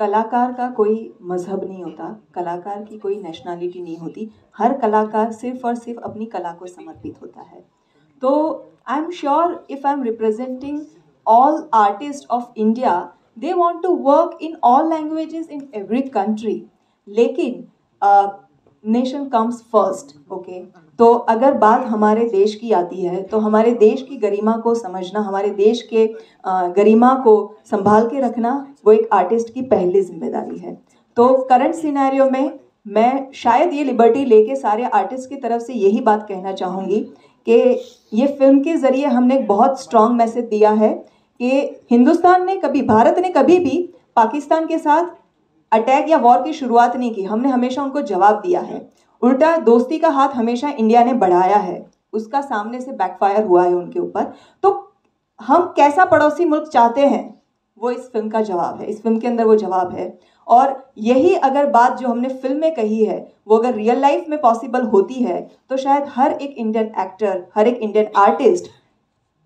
कलाकार का कोई मज़हब नहीं होता, कलाकार की कोई नेशनलिटी नहीं होती। हर कलाकार सिर्फ़ और सिर्फ़ अपनी कला को समर्पित होता है। तो I am sure if I am representing all artist of India they want to work in all languages in every country लेकिन नेशन कम्स फ़र्स्ट ओके तो अगर बात हमारे देश की आती है तो हमारे देश की गरिमा को समझना, हमारे देश के गरिमा को संभाल के रखना वो एक आर्टिस्ट की पहली ज़िम्मेदारी है। तो करंट सिनेरियो में मैं शायद ये लिबर्टी लेके सारे आर्टिस्ट की तरफ़ से यही बात कहना चाहूँगी कि ये फ़िल्म के ज़रिए हमने एक बहुत स्ट्रॉन्ग मैसेज दिया है कि हिंदुस्तान ने कभी, भारत ने कभी भी पाकिस्तान के साथ अटैक या वॉर की शुरुआत नहीं की। हमने हमेशा उनको जवाब दिया है। उल्टा दोस्ती का हाथ हमेशा इंडिया ने बढ़ाया है। उसका सामने से बैकफायर हुआ है उनके ऊपर। तो हम कैसा पड़ोसी मुल्क चाहते हैं? वो इस फ़िल्म का जवाब है। इस फ़िल्म के अंदर वो जवाब है। और यही अगर बात जो हमने फ़िल्म में कही है, वो अगर रियल लाइफ में पॉसिबल होती है तो शायद हर एक इंडियन एक्टर हर एक इंडियन आर्टिस्ट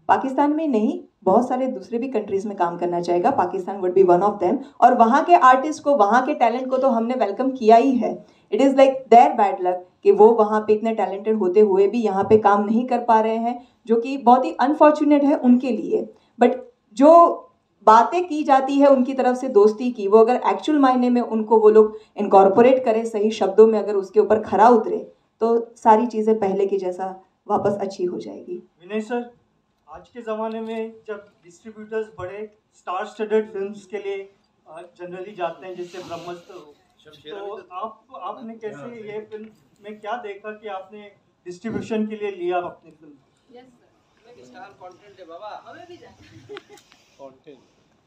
पाकिस्तान में नहीं, बहुत सारे दूसरे भी कंट्रीज़ में काम करना चाहेगा। Pakistan would be one of them और वहाँ के आर्टिस्ट को, वहाँ के टैलेंट को तो हमने वेलकम किया ही है। It is like their bad luck कि वो वहाँ पे इतने टैलेंटेड होते हुए भी यहाँ पे काम नहीं कर पा रहे हैं, जो कि बहुत ही अनफॉर्चुनेट है उनके लिए। बट जो बातें की जाती है उनकी तरफ़ से दोस्ती की, वो अगर एक्चुअल मायने में उनको वो लोग इनकॉर्पोरेट करें सही शब्दों में अगर उसके ऊपर खरा उतरे तो सारी चीज़ें पहले की जैसा वापस अच्छी हो जाएगी। विनय सर, आज के ज़माने में जब डिस्ट्रीब्यूटर्स बड़े स्टार स्टडेड फिल्म्स के लिए जनरली जाते हैं, जैसे ब्रह्मस्त्र तो आप आपने कैसे ये फ़िल्म में क्या देखा कि आपने डिस्ट्रीब्यूशन के लिए लिया अपनी film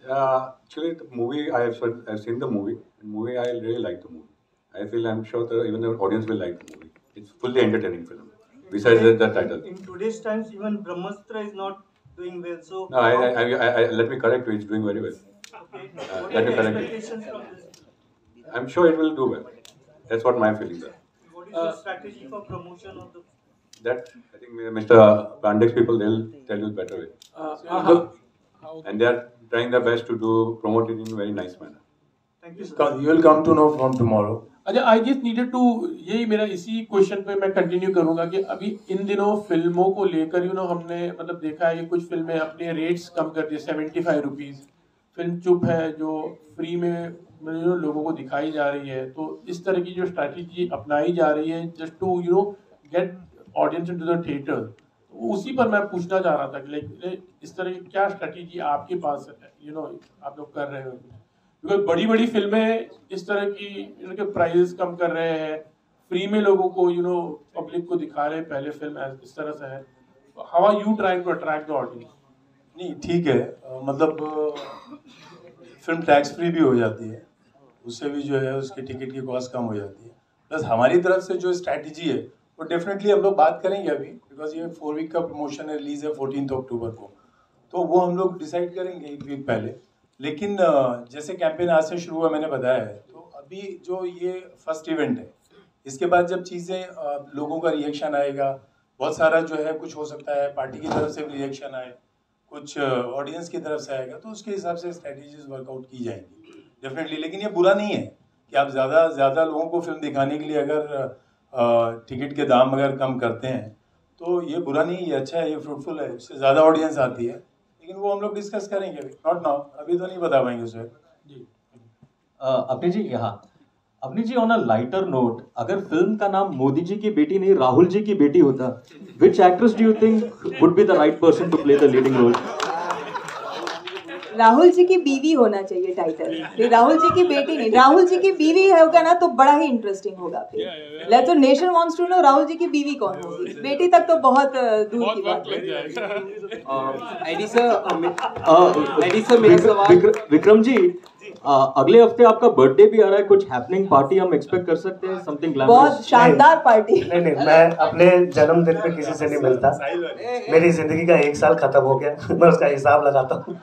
Uh, actually, the movie I have I've seen the movie. The movie I really like the movie. I feel I'm sure that even the audience will like the movie. It's fully entertaining film. Besides the, the title. In today's times, even Brahmastra is not doing well. So No, I, I, I, I, let me correct you. It's doing very well. Okay. Uh, What let me correct you. I'm sure it will do well. That's what my feelings are. What is your strategy for promotion of the? That I think Mr. Pandex people they'll tell you better way. Uh, Because- and they are trying their best to do promote it in a very nice manner. Thank you, You will come to know from tomorrow. अच्छा I just needed to यही मेरा इसी question पे मैं continue करूँगा कि अभी इन दिनों फ़िल्मों को लेकर यू नो हमने मतलब देखा है कि कुछ फ़िल्में अपने रेट्स कम कर दिए सेवेंटी फाइव रुपीज़ फ़िल्म चुप है जो फ्री में you लोगों को दिखाई जा रही है तो इस तरह की जो स्ट्रैटेजी अपनाई जा रही है just to you know get audience into the theatre उसी पर मैं पूछना चाह रहा था कि लाइक इस तरह की क्या स्ट्रैटेजी आपके पास यू नो आप लोग कर रहे हो? बिकॉज़ बड़ी बड़ी फ़िल्में इस तरह की, इनके प्राइजेस कम कर रहे हैं फ्री में लोगों को यू नो पब्लिक को दिखा रहे हैं, पहले फ़िल्म इस तरह से है। How are you trying to attract the audience नहीं, ठीक है मतलब फ़िल्म टैक्स फ्री भी हो जाती है। उससे भी जो है उसकी टिकट की कॉस्ट कम हो जाती है। प्लस हमारी तरफ़ से जो स्ट्रैटेजी है, वो डेफिनेटली हम लोग बात करेंगे अभी बिकॉज़ ये फोर वीक का प्रमोशन है रिलीज़ है फोर्टीन अक्टूबर को। तो वो हम लोग डिसाइड करेंगे एक वीक पहले। लेकिन जैसे कैंपेन आज से शुरू हुआ, मैंने बताया है तो अभी जो ये फ़र्स्ट इवेंट है, इसके बाद जब चीज़ें लोगों का रिएक्शन आएगा, बहुत सारा जो है कुछ हो सकता है पार्टी की तरफ़ से भी रिएक्शन आए, कुछ ऑडियंस की तरफ़ से आएगा तो उसके हिसाब से स्ट्रेटेजीज वर्कआउट की जाएँगी। डेफिनेटली लेकिन ये बुरा नहीं है कि आप ज़्यादा ज़्यादा लोगों को फ़िल्म दिखाने के लिए अगर टिकट के दाम अगर कम करते हैं तो ये बुरा नहीं, ये अच्छा है, ये फ्रूटफुल है, इससे ज़्यादा ऑडियंस आती है। लेकिन वो हम लोग डिस्कस करेंगे नॉट नाउ अभी तो नहीं बता पाएँगे उसे अपनी जी, यहाँ। अपनी जी ऑन अ लाइटर नोट अगर फ़िल्म का नाम मोदी जी की बेटी नहीं, राहुल जी की बेटी होता which actress do you think would be the right person to play the leading role Rahul ji की बीवी होना चाहिए टाइटल राहुल जी की बेटी नहीं। राहुल जी की बीवी होगा ना तो बड़ा ही इंटरेस्टिंग होगा फिर। लेट तो nation wants to know Rahul ji की बीवी कौन होगी। बेटी तक तो बहुत दूर की बात है। एडी सर एडी सर मेरा सवाल विक्रम जी अगले हफ़्ते आपका बर्थडे भी आ रहा है कुछ हैपनिंग पार्टी हम एक्सपेक्ट कर सकते हैं समथिंग बहुत शानदार पार्टी नहीं नहीं मैं अपने जन्मदिन पे किसी से नहीं मिलता। मेरी ज़िंदगी का एक साल खत्म हो गया मैं उसका हिसाब लगाता हूँ।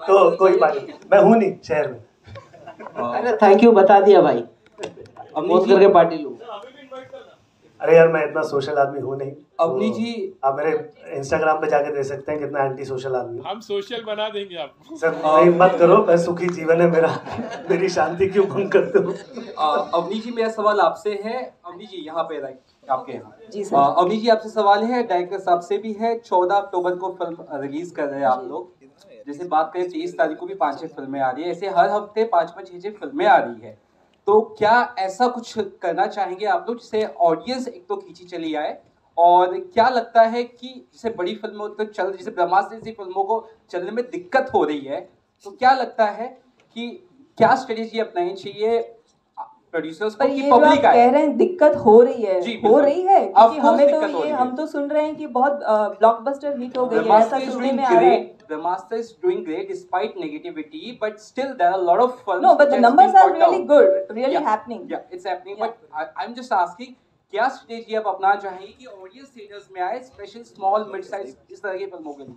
तो कोई बात नहीं मैं हूँ नहीं शहर में। अरे थैंक यू बता दिया भाई। अब करके पार्टी लो। अरे यार मैं इतना सोशल आदमी हूँ नहीं। अवनी तो जी आप मेरे इंस्टाग्राम पे जाके देख सकते हैं कितना एंटी सोशल आदमी हम सोशल बना देंगे आपको सर नहीं मत करो मैं सुखी जीवन है मेरा मेरी शांति क्यों भंग करते हो। अवनी जी मेरा सवाल आपसे है। अवनी जी यहाँ पे राइट आपके यहाँ। जी अवनी जी आपसे सवाल है डायरेक्टर साहब से भी है। चौदह अक्टूबर को फ़िल्म रिलीज़ कर रहे हैं आप लोग। जैसे बात करें तेईस तारीख को भी पाँच छह फ़िल्में आ रही है। ऐसे हर हफ़्ते पाँच पाँच छह छह फ़िल्में आ रही है। तो क्या ऐसा कुछ करना चाहेंगे आप लोग जिससे ऑडियंस एक तो खींची चली आए? और क्या लगता है कि जैसे बड़ी फ़िल्मों तो चल जैसे ब्रह्मास्त्र जैसी फ़िल्मों को चलने में दिक्कत हो रही है तो क्या लगता है कि क्या स्ट्रेटेजी अपनानी चाहिए प्रोड्यूसर्स को कि पब्लिक कह रहे हैं दिक्कत हो रही है। जी, हो रही है क्योंकि हमें तो ये हम तो सुन रहे हैं कि बहुत ब्लॉकबस्टर हिट हो गई है ऐसा सुनने में आ रहा है। Great. Brahmastra is doing great despite negativity, but still there are a lot of films. No, but the numbers are really down. good, really Yeah, happening. Yeah, it's happening. Yeah. But I, I'm just asking, क्या strategy आप अपनाना चाहेंगे कि audience theatres में आए special small mid size इस तरह की फ़िल्मों के लिए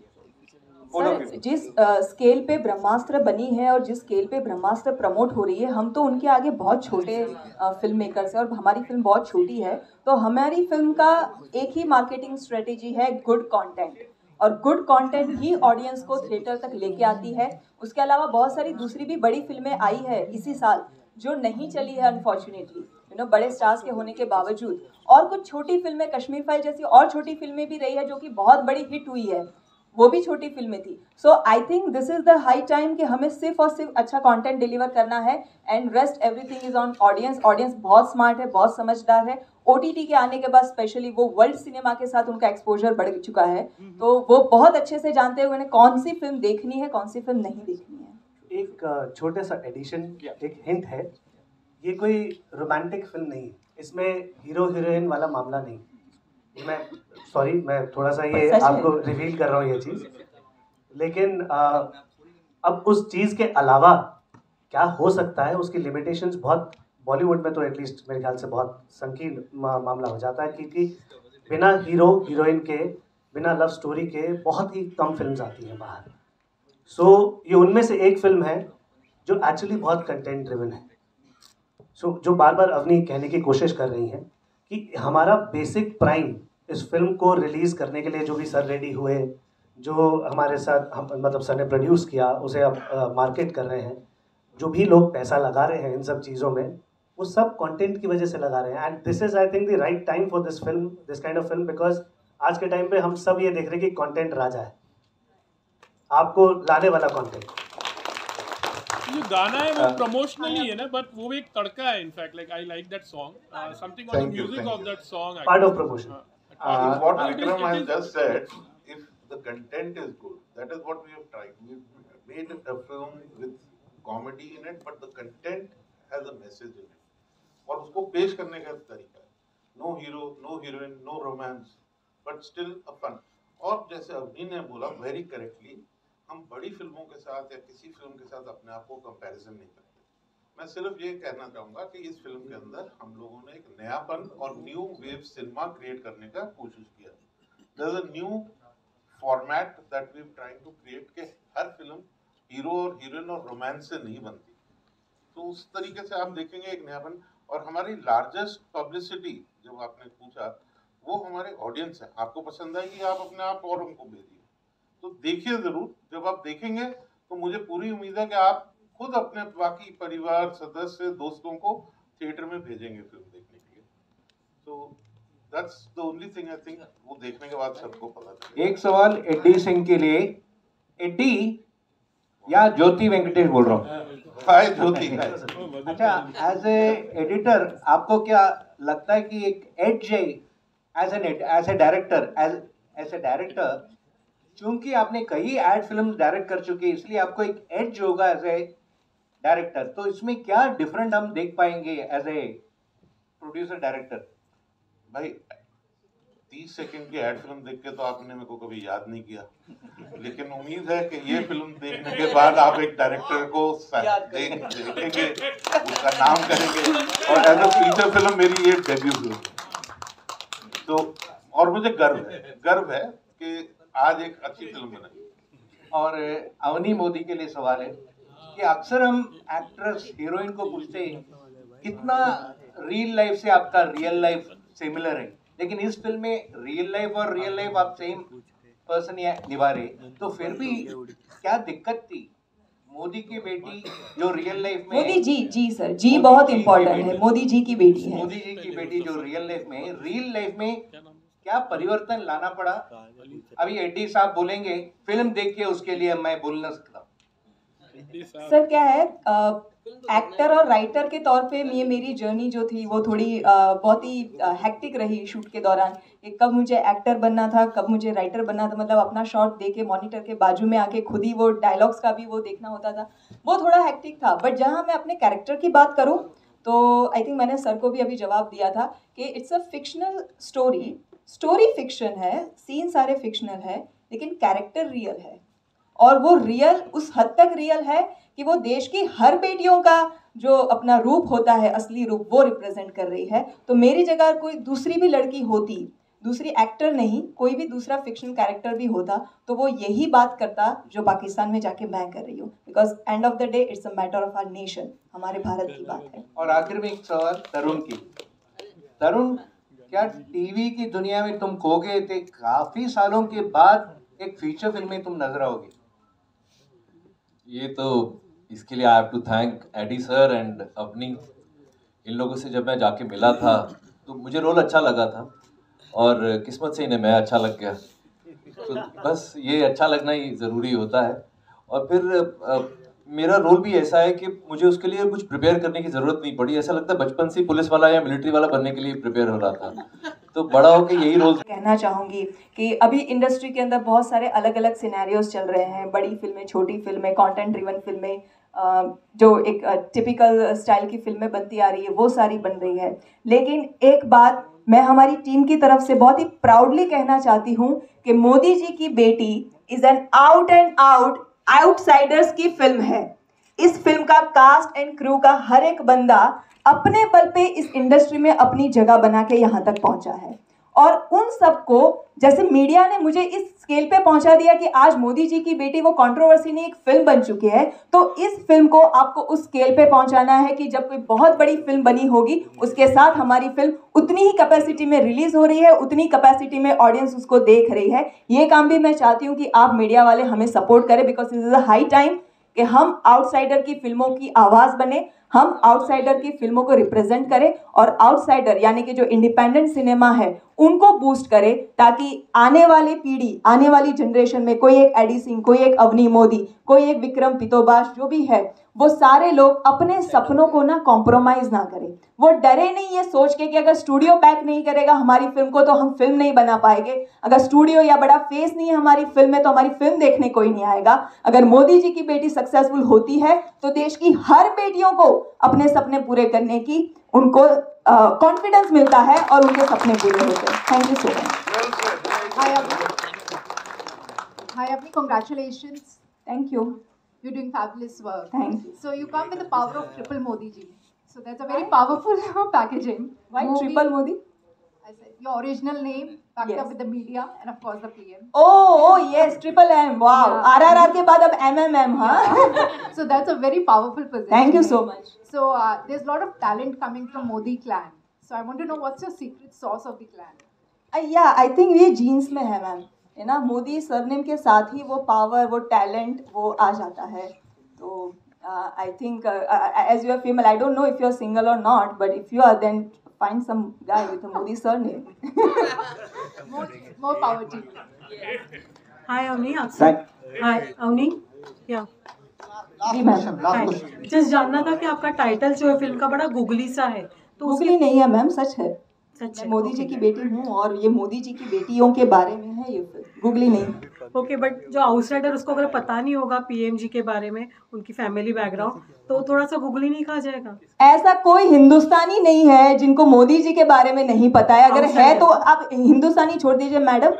सर जिस स्केल पे ब्रह्मास्त्र बनी है और जिस स्केल पे ब्रह्मास्त्र प्रमोट हो रही है हम तो उनके आगे बहुत छोटे फ़िल्म मेकर्स हैं और हमारी फ़िल्म बहुत छोटी है तो हमारी फ़िल्म का एक ही मार्केटिंग स्ट्रेटेजी है गुड कंटेंट और गुड कंटेंट ही ऑडियंस को थिएटर तक लेके आती है। उसके अलावा बहुत सारी दूसरी भी बड़ी फ़िल्में आई है इसी साल, जो नहीं चली है अनफॉर्चुनेटली यू नो बड़े स्टार्स के होने के बावजूद। और कुछ छोटी फ़िल्में, कश्मीर फ़ाइल जैसी और छोटी फ़िल्में भी रही है, जो कि बहुत बड़ी हिट हुई है। वो भी छोटी फ़िल्में थी। So I think this is the high time कि हमें सिर्फ़ और सिर्फ़ अच्छा कंटेंट डिलीवर करना है and rest everything is on audience audience बहुत स्मार्ट है, बहुत समझदार है ओटीटी के आने के बाद स्पेशली वो वर्ल्ड सिनेमा के साथ उनका एक्सपोजर बढ़ चुका है। तो वो बहुत अच्छे से जानते हैं उन्हें कौन सी फ़िल्म देखनी है कौन सी फ़िल्म नहीं देखनी है। एक छोटा सा एडिशन एक हिंट है। ये कोई रोमांटिक फ़िल्म नहीं है। इसमें हीरो हीरोइन वाला मामला नहीं। मैं सॉरी मैं थोड़ा सा ये आपको रिवील कर रहा हूँ ये चीज़। लेकिन अ, अब उस चीज़ के अलावा क्या हो सकता है? उसकी लिमिटेशंस बहुत बॉलीवुड में तो एटलीस्ट मेरे ख्याल से बहुत संकीर्ण मा, मामला हो जाता है क्योंकि बिना हीरो हीरोइन के बिना लव स्टोरी के बहुत ही कम फ़िल्म आती हैं बाहर। सो so, ये उनमें से एक फ़िल्म है जो एक्चुअली बहुत कंटेंट ड्रिवन है। सो so, जो बार बार अवनी कहने की कोशिश कर रही हैं कि हमारा बेसिक प्राइम इस फ़िल्म को रिलीज़ करने के लिए जो भी सर रेडी हुए जो हमारे साथ हम मतलब सर ने प्रोड्यूस किया उसे अब मार्केट कर रहे हैं जो भी लोग पैसा लगा रहे हैं इन सब चीज़ों में वो सब कंटेंट की वजह से लगा रहे हैं and this is I think the right time for this film this kind of film because आज के टाइम पे हम सब ये देख रहे हैं कि कंटेंट राजा है आपको लाने वाला कंटेंट ये गाना है वो प्रमोशनली है ना बट वो भी एक तड़का है in fact like I like that song something on the music of that song. Uh, what It is- Vikram has just said, if the content is good, that is what we have tried. We've made a film with comedy in it, but the content has a message in it. और उसको पेश करने का तरीका है। No hero no heroine no romance but still a fun और जैसे अवनी ने बोला वेरी करेक्टली हम बड़ी फ़िल्मों के साथ या किसी फ़िल्म के साथ अपने आप को कंपैरिजन नहीं करते। मैं सिर्फ़ ये कहना चाहूँगा कि इस फ़िल्म के अंदर हम लोगों ने एक नयापन और न्यू वेव सिनेमा क्रिएट करने का कोशिश किया। Is a new format that we trying to create के हर फ़िल्म हीरो और हीरोइन और रोमांस से नहीं बनती। तो उस तरीके से आप देखेंगे एक नयापन। और हमारी लार्जेस्ट पब्लिसिटी जब आपने पूछा, वो हमारे ऑडियंस है। आपको पसंद आएगी आप अपने आप और उनको भेजिए तो देखिए ज़रूर, जब आप देखेंगे तो मुझे पूरी उम्मीद है कि आप खुद अपने बाकी परिवार, सदस्य, दोस्तों को थिएटर में भेजेंगे फ़िल्म देखने के लिए। तो that's the only thing I think वो देखने के बाद सबको पता चलेगा। एक सवाल एड्डी सिंह के लिए। एड्डी या ज्योति वेंकटेश बोल रहा हूँ। अच्छा एज ए एडिटर आपको क्या लगता है कि एक एज है as an as a director as as a director चूँकि आपने कई एड फ़िल्म डायरेक्ट कर चुके हैं इसलिए आपको एक एज होगा एज ए डायरेक्टर तो इसमें क्या डिफरेंट हम देख पाएँगे एज ए प्रोड्यूसर डायरेक्टर भाई तीस सेकंड की एड फ़िल्म देख के तो आपने मेरे को कभी याद नहीं किया। लेकिन उम्मीद है कि ये फ़िल्म देखने के बाद आप एक डायरेक्टर को देख देखेंगे उसका नाम करेंगे। और एज अ फीचर फ़िल्म मेरी ये डेब्यू फ़िल्म तो और मुझे गर्व है गर्व है कि आज एक अच्छी फ़िल्म बनाई। और अवनी मोदी के लिए सवाल है कि अक्सर हम एक्ट्रेस हीरोइन को पूछते हैं कितना रियल लाइफ से आपका रियल लाइफ सिमिलर है? लेकिन इस फ़िल्म में रियल लाइफ और रियल लाइफ आप सेम पर्सन या निभा रहे तो फिर भी क्या दिक्कत थी? मोदी की बेटी जो रियल लाइफ में मोदी जी जी सर जी बहुत इम्पोर्टेंट है। मोदी जी की बेटी है। मोदी जी की बेटी जो रियल लाइफ में रियल लाइफ में क्या परिवर्तन लाना पड़ा? अभी एड्डी साहब बोलेंगे फ़िल्म देख के उसके लिए मैं बोल ना सकता सर क्या है एक्टर और राइटर के तौर पे ये मेरी जर्नी जो थी वो थोड़ी बहुत ही हैक्टिक रही शूट के दौरान कि कब मुझे एक्टर बनना था कब मुझे राइटर बनना था। मतलब अपना शॉट दे के मॉनिटर के बाजू में आके खुद ही वो डायलॉग्स का भी वो देखना होता था। वो थोड़ा हैक्टिक था। बट जहाँ मैं अपने कैरेक्टर की बात करूँ तो आई थिंक मैंने सर को भी अभी जवाब दिया था कि it's a fictional story story fiction है सीन सारे फिक्शनल है लेकिन कैरेक्टर रियल है। और वो रियल उस हद तक रियल है कि वो देश की हर बेटियों का जो अपना रूप होता है असली रूप वो रिप्रेजेंट कर रही है। तो मेरी जगह कोई दूसरी भी लड़की होती दूसरी एक्टर नहीं कोई भी दूसरा फिक्शन कैरेक्टर भी होता तो वो यही बात करता जो पाकिस्तान में जाके मैं कर रही हूँ। Because end of the day it's a matter of our nation हमारे भारत की बात है। और आखिर में एक सवाल तरुण की। तरुण क्या टीवी की दुनिया में तुम खो गए थे काफ़ी सालों के बाद एक फीचर फ़िल्म में तुम नज़र आओगे? ये तो इसके लिए I have to thank Eddie sir and अपनी, इन लोगों से जब मैं जाके मिला था तो मुझे रोल अच्छा लगा था और किस्मत से इन्हें मैं अच्छा लग गया। तो बस ये अच्छा लगना ही ज़रूरी होता है। और फिर मेरा रोल भी ऐसा है कि मुझे उसके लिए कुछ प्रिपेयर करने की ज़रूरत नहीं पड़ी। ऐसा लगता है बचपन से पुलिस वाला या मिलिट्री वाला बनने के लिए प्रिपेयर हो रहा था। तो बड़ा होकर यही रोल कहना चाहूँगी कि अभी इंडस्ट्री के अंदर बहुत सारे अलग अलग सिनेरियोज चल रहे हैं। बड़ी फ़िल्में छोटी फ़िल्में कंटेंट ड्रिवन फ़िल्में जो एक टिपिकल स्टाइल की फ़िल्में बनती आ रही है, वो सारी बन रही है। लेकिन एक बात मैं हमारी टीम की तरफ़ से बहुत ही प्राउडली कहना चाहती हूँ कि मोदी जी की बेटी is an out and out outsiders की फ़िल्म है। इस फ़िल्म का कास्ट एंड क्रू का हर एक बंदा अपने बल पे इस इंडस्ट्री में अपनी जगह बना के यहाँ तक पहुँचा है। और उन सबको, जैसे मीडिया ने मुझे इस स्केल पे पहुँचा दिया कि आज मोदी जी की बेटी, वो कंट्रोवर्सी नहीं, एक फ़िल्म बन चुकी है तो इस फ़िल्म को आपको उस स्केल पे पहुंचाना है कि जब कोई बहुत बड़ी फ़िल्म बनी होगी, उसके साथ हमारी फ़िल्म उतनी ही कैपेसिटी में रिलीज़ हो रही है, उतनी कैपेसिटी में ऑडियंस उसको देख रही है। ये काम भी मैं चाहती हूँ कि आप मीडिया वाले हमें सपोर्ट करें because it is a high time कि हम आउटसाइडर की फ़िल्मों की आवाज़ बने हम आउटसाइडर की फ़िल्मों को रिप्रेजेंट करें और आउटसाइडर यानी कि जो इंडिपेंडेंट सिनेमा है, उनको बूस्ट करें ताकि आने वाली पीढ़ी, आने वाली जनरेशन में कोई एक एडी सिंह कोई एक अवनी मोदी कोई एक विक्रम पितोबाश जो भी है, वो सारे लोग अपने सपनों को ना कॉम्प्रोमाइज ना करें। वो डरे नहीं ये सोच के कि अगर स्टूडियो बैक नहीं करेगा हमारी फ़िल्म को तो हम फ़िल्म नहीं बना पाएँगे। अगर स्टूडियो या बड़ा फेस नहीं है हमारी फ़िल्म में तो हमारी फ़िल्म देखने कोई नहीं आएगा। अगर मोदी जी की बेटी सक्सेसफुल होती है तो देश की हर बेटियों को अपने सपने पूरे करने की उनको कॉन्फिडेंस मिलता है और उनके सपने पूरे होते हैं thank you so much Hi, Avni. Hi, Avni. Congratulations. Thank you. You're doing fabulous work. Thank you. So you come with the power of triple Modi ji. So that's a very powerful packaging. Why Movie- triple Modi? I said your original name backed Yes. up with the media and of course the PM. Oh, oh yes, triple M. Wow. Yeah. RRR के बाद अब MMM हाँ. so that's a very powerful position. Thank you so much. So uh, there's a lot of talent coming from Modi clan. So I want to know what's your secret sauce of the clan? या I think ये jeans में है ma'am है ना Modi surname के साथ ही वो power वो टैलेंट वो आ जाता है तो I think as you are female I don't know if you are single और not but if you are then find some guy with Modi surname More, more power to you. Hi Avni आप Thank- hi Avni ji ma'am just जानना था कि आपका title जो है film का बड़ा गुगली सा है तो गुगली नहीं है मैम सच है। सच मोदी जी की बेटी हूँ और ये मोदी जी की बेटियों के बारे में है ये फ़िल्म गूगली नहीं ओके बट जो आउटसाइडर उसको अगर पता नहीं होगा पीएम जी के बारे में उनकी फैमिली बैकग्राउंड तो थोड़ा सा गुगली नहीं खा जाएगा। ऐसा कोई हिंदुस्तानी नहीं है जिनको मोदी जी के बारे में नहीं पता है। अगर है तो आप हिंदुस्तानी छोड़ दीजिए मैडम।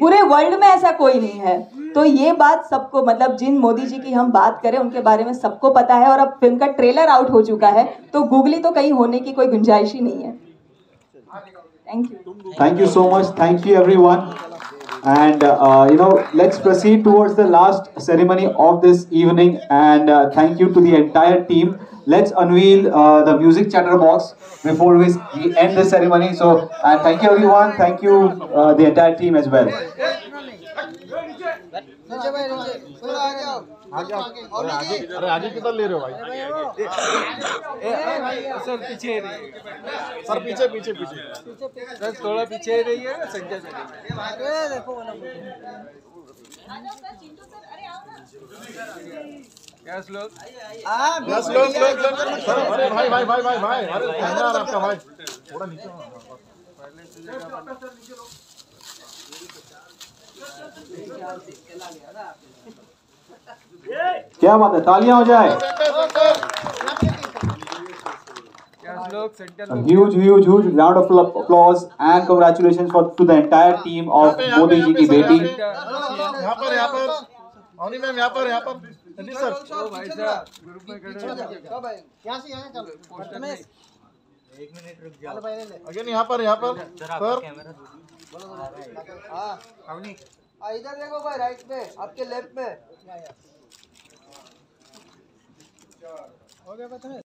पूरे वर्ल्ड में ऐसा कोई नहीं है। तो ये बात सबको मतलब जिन मोदी जी की हम बात करें उनके बारे में सबको पता है। और अब फ़िल्म का ट्रेलर आउट हो चुका है तो गूगली तो कहीं होने की कोई गुंजाइश ही नहीं है। Thank you Thank you so much. Thank you, everyone. And uh, you know, let's proceed towards the last ceremony of this evening. And uh, thank you to the entire team. Let's unveil uh, the music chatterbox before we end the ceremony. So, and thank you, everyone. Thank you, the entire team as well. आगे अरे आगे। किधर ले रहे हो भाई? Sir पीछे sir पीछे पीछे पीछे। सर थोड़ा पीछे रहिए संजय सर अरे देखो वाला क्या श्लोक? बस लोग लोग लोग अरे भाई भाई भाई भाई भाई अरे है आपका भाई। थोड़ा नीचे क्या बात है? तालियाँ हो जाए। huge, huge, huge round of applause and congratulations for to the entire team of Modi ji की बेटी. यहाँ पर यहाँ पर। मौनी मैम यहाँ पर यहाँ पर। सर भाई साहब ग्रुप में खड़े हो। भाई यहाँ से यहाँ चलो। पोस्टर में एक मिनट रुक जाओ। अगेन यहाँ पर यहाँ पर। सर। हाँ। अवनी। इधर देखो भाई राइट में आपके लेफ़्ट में हो गया पता है?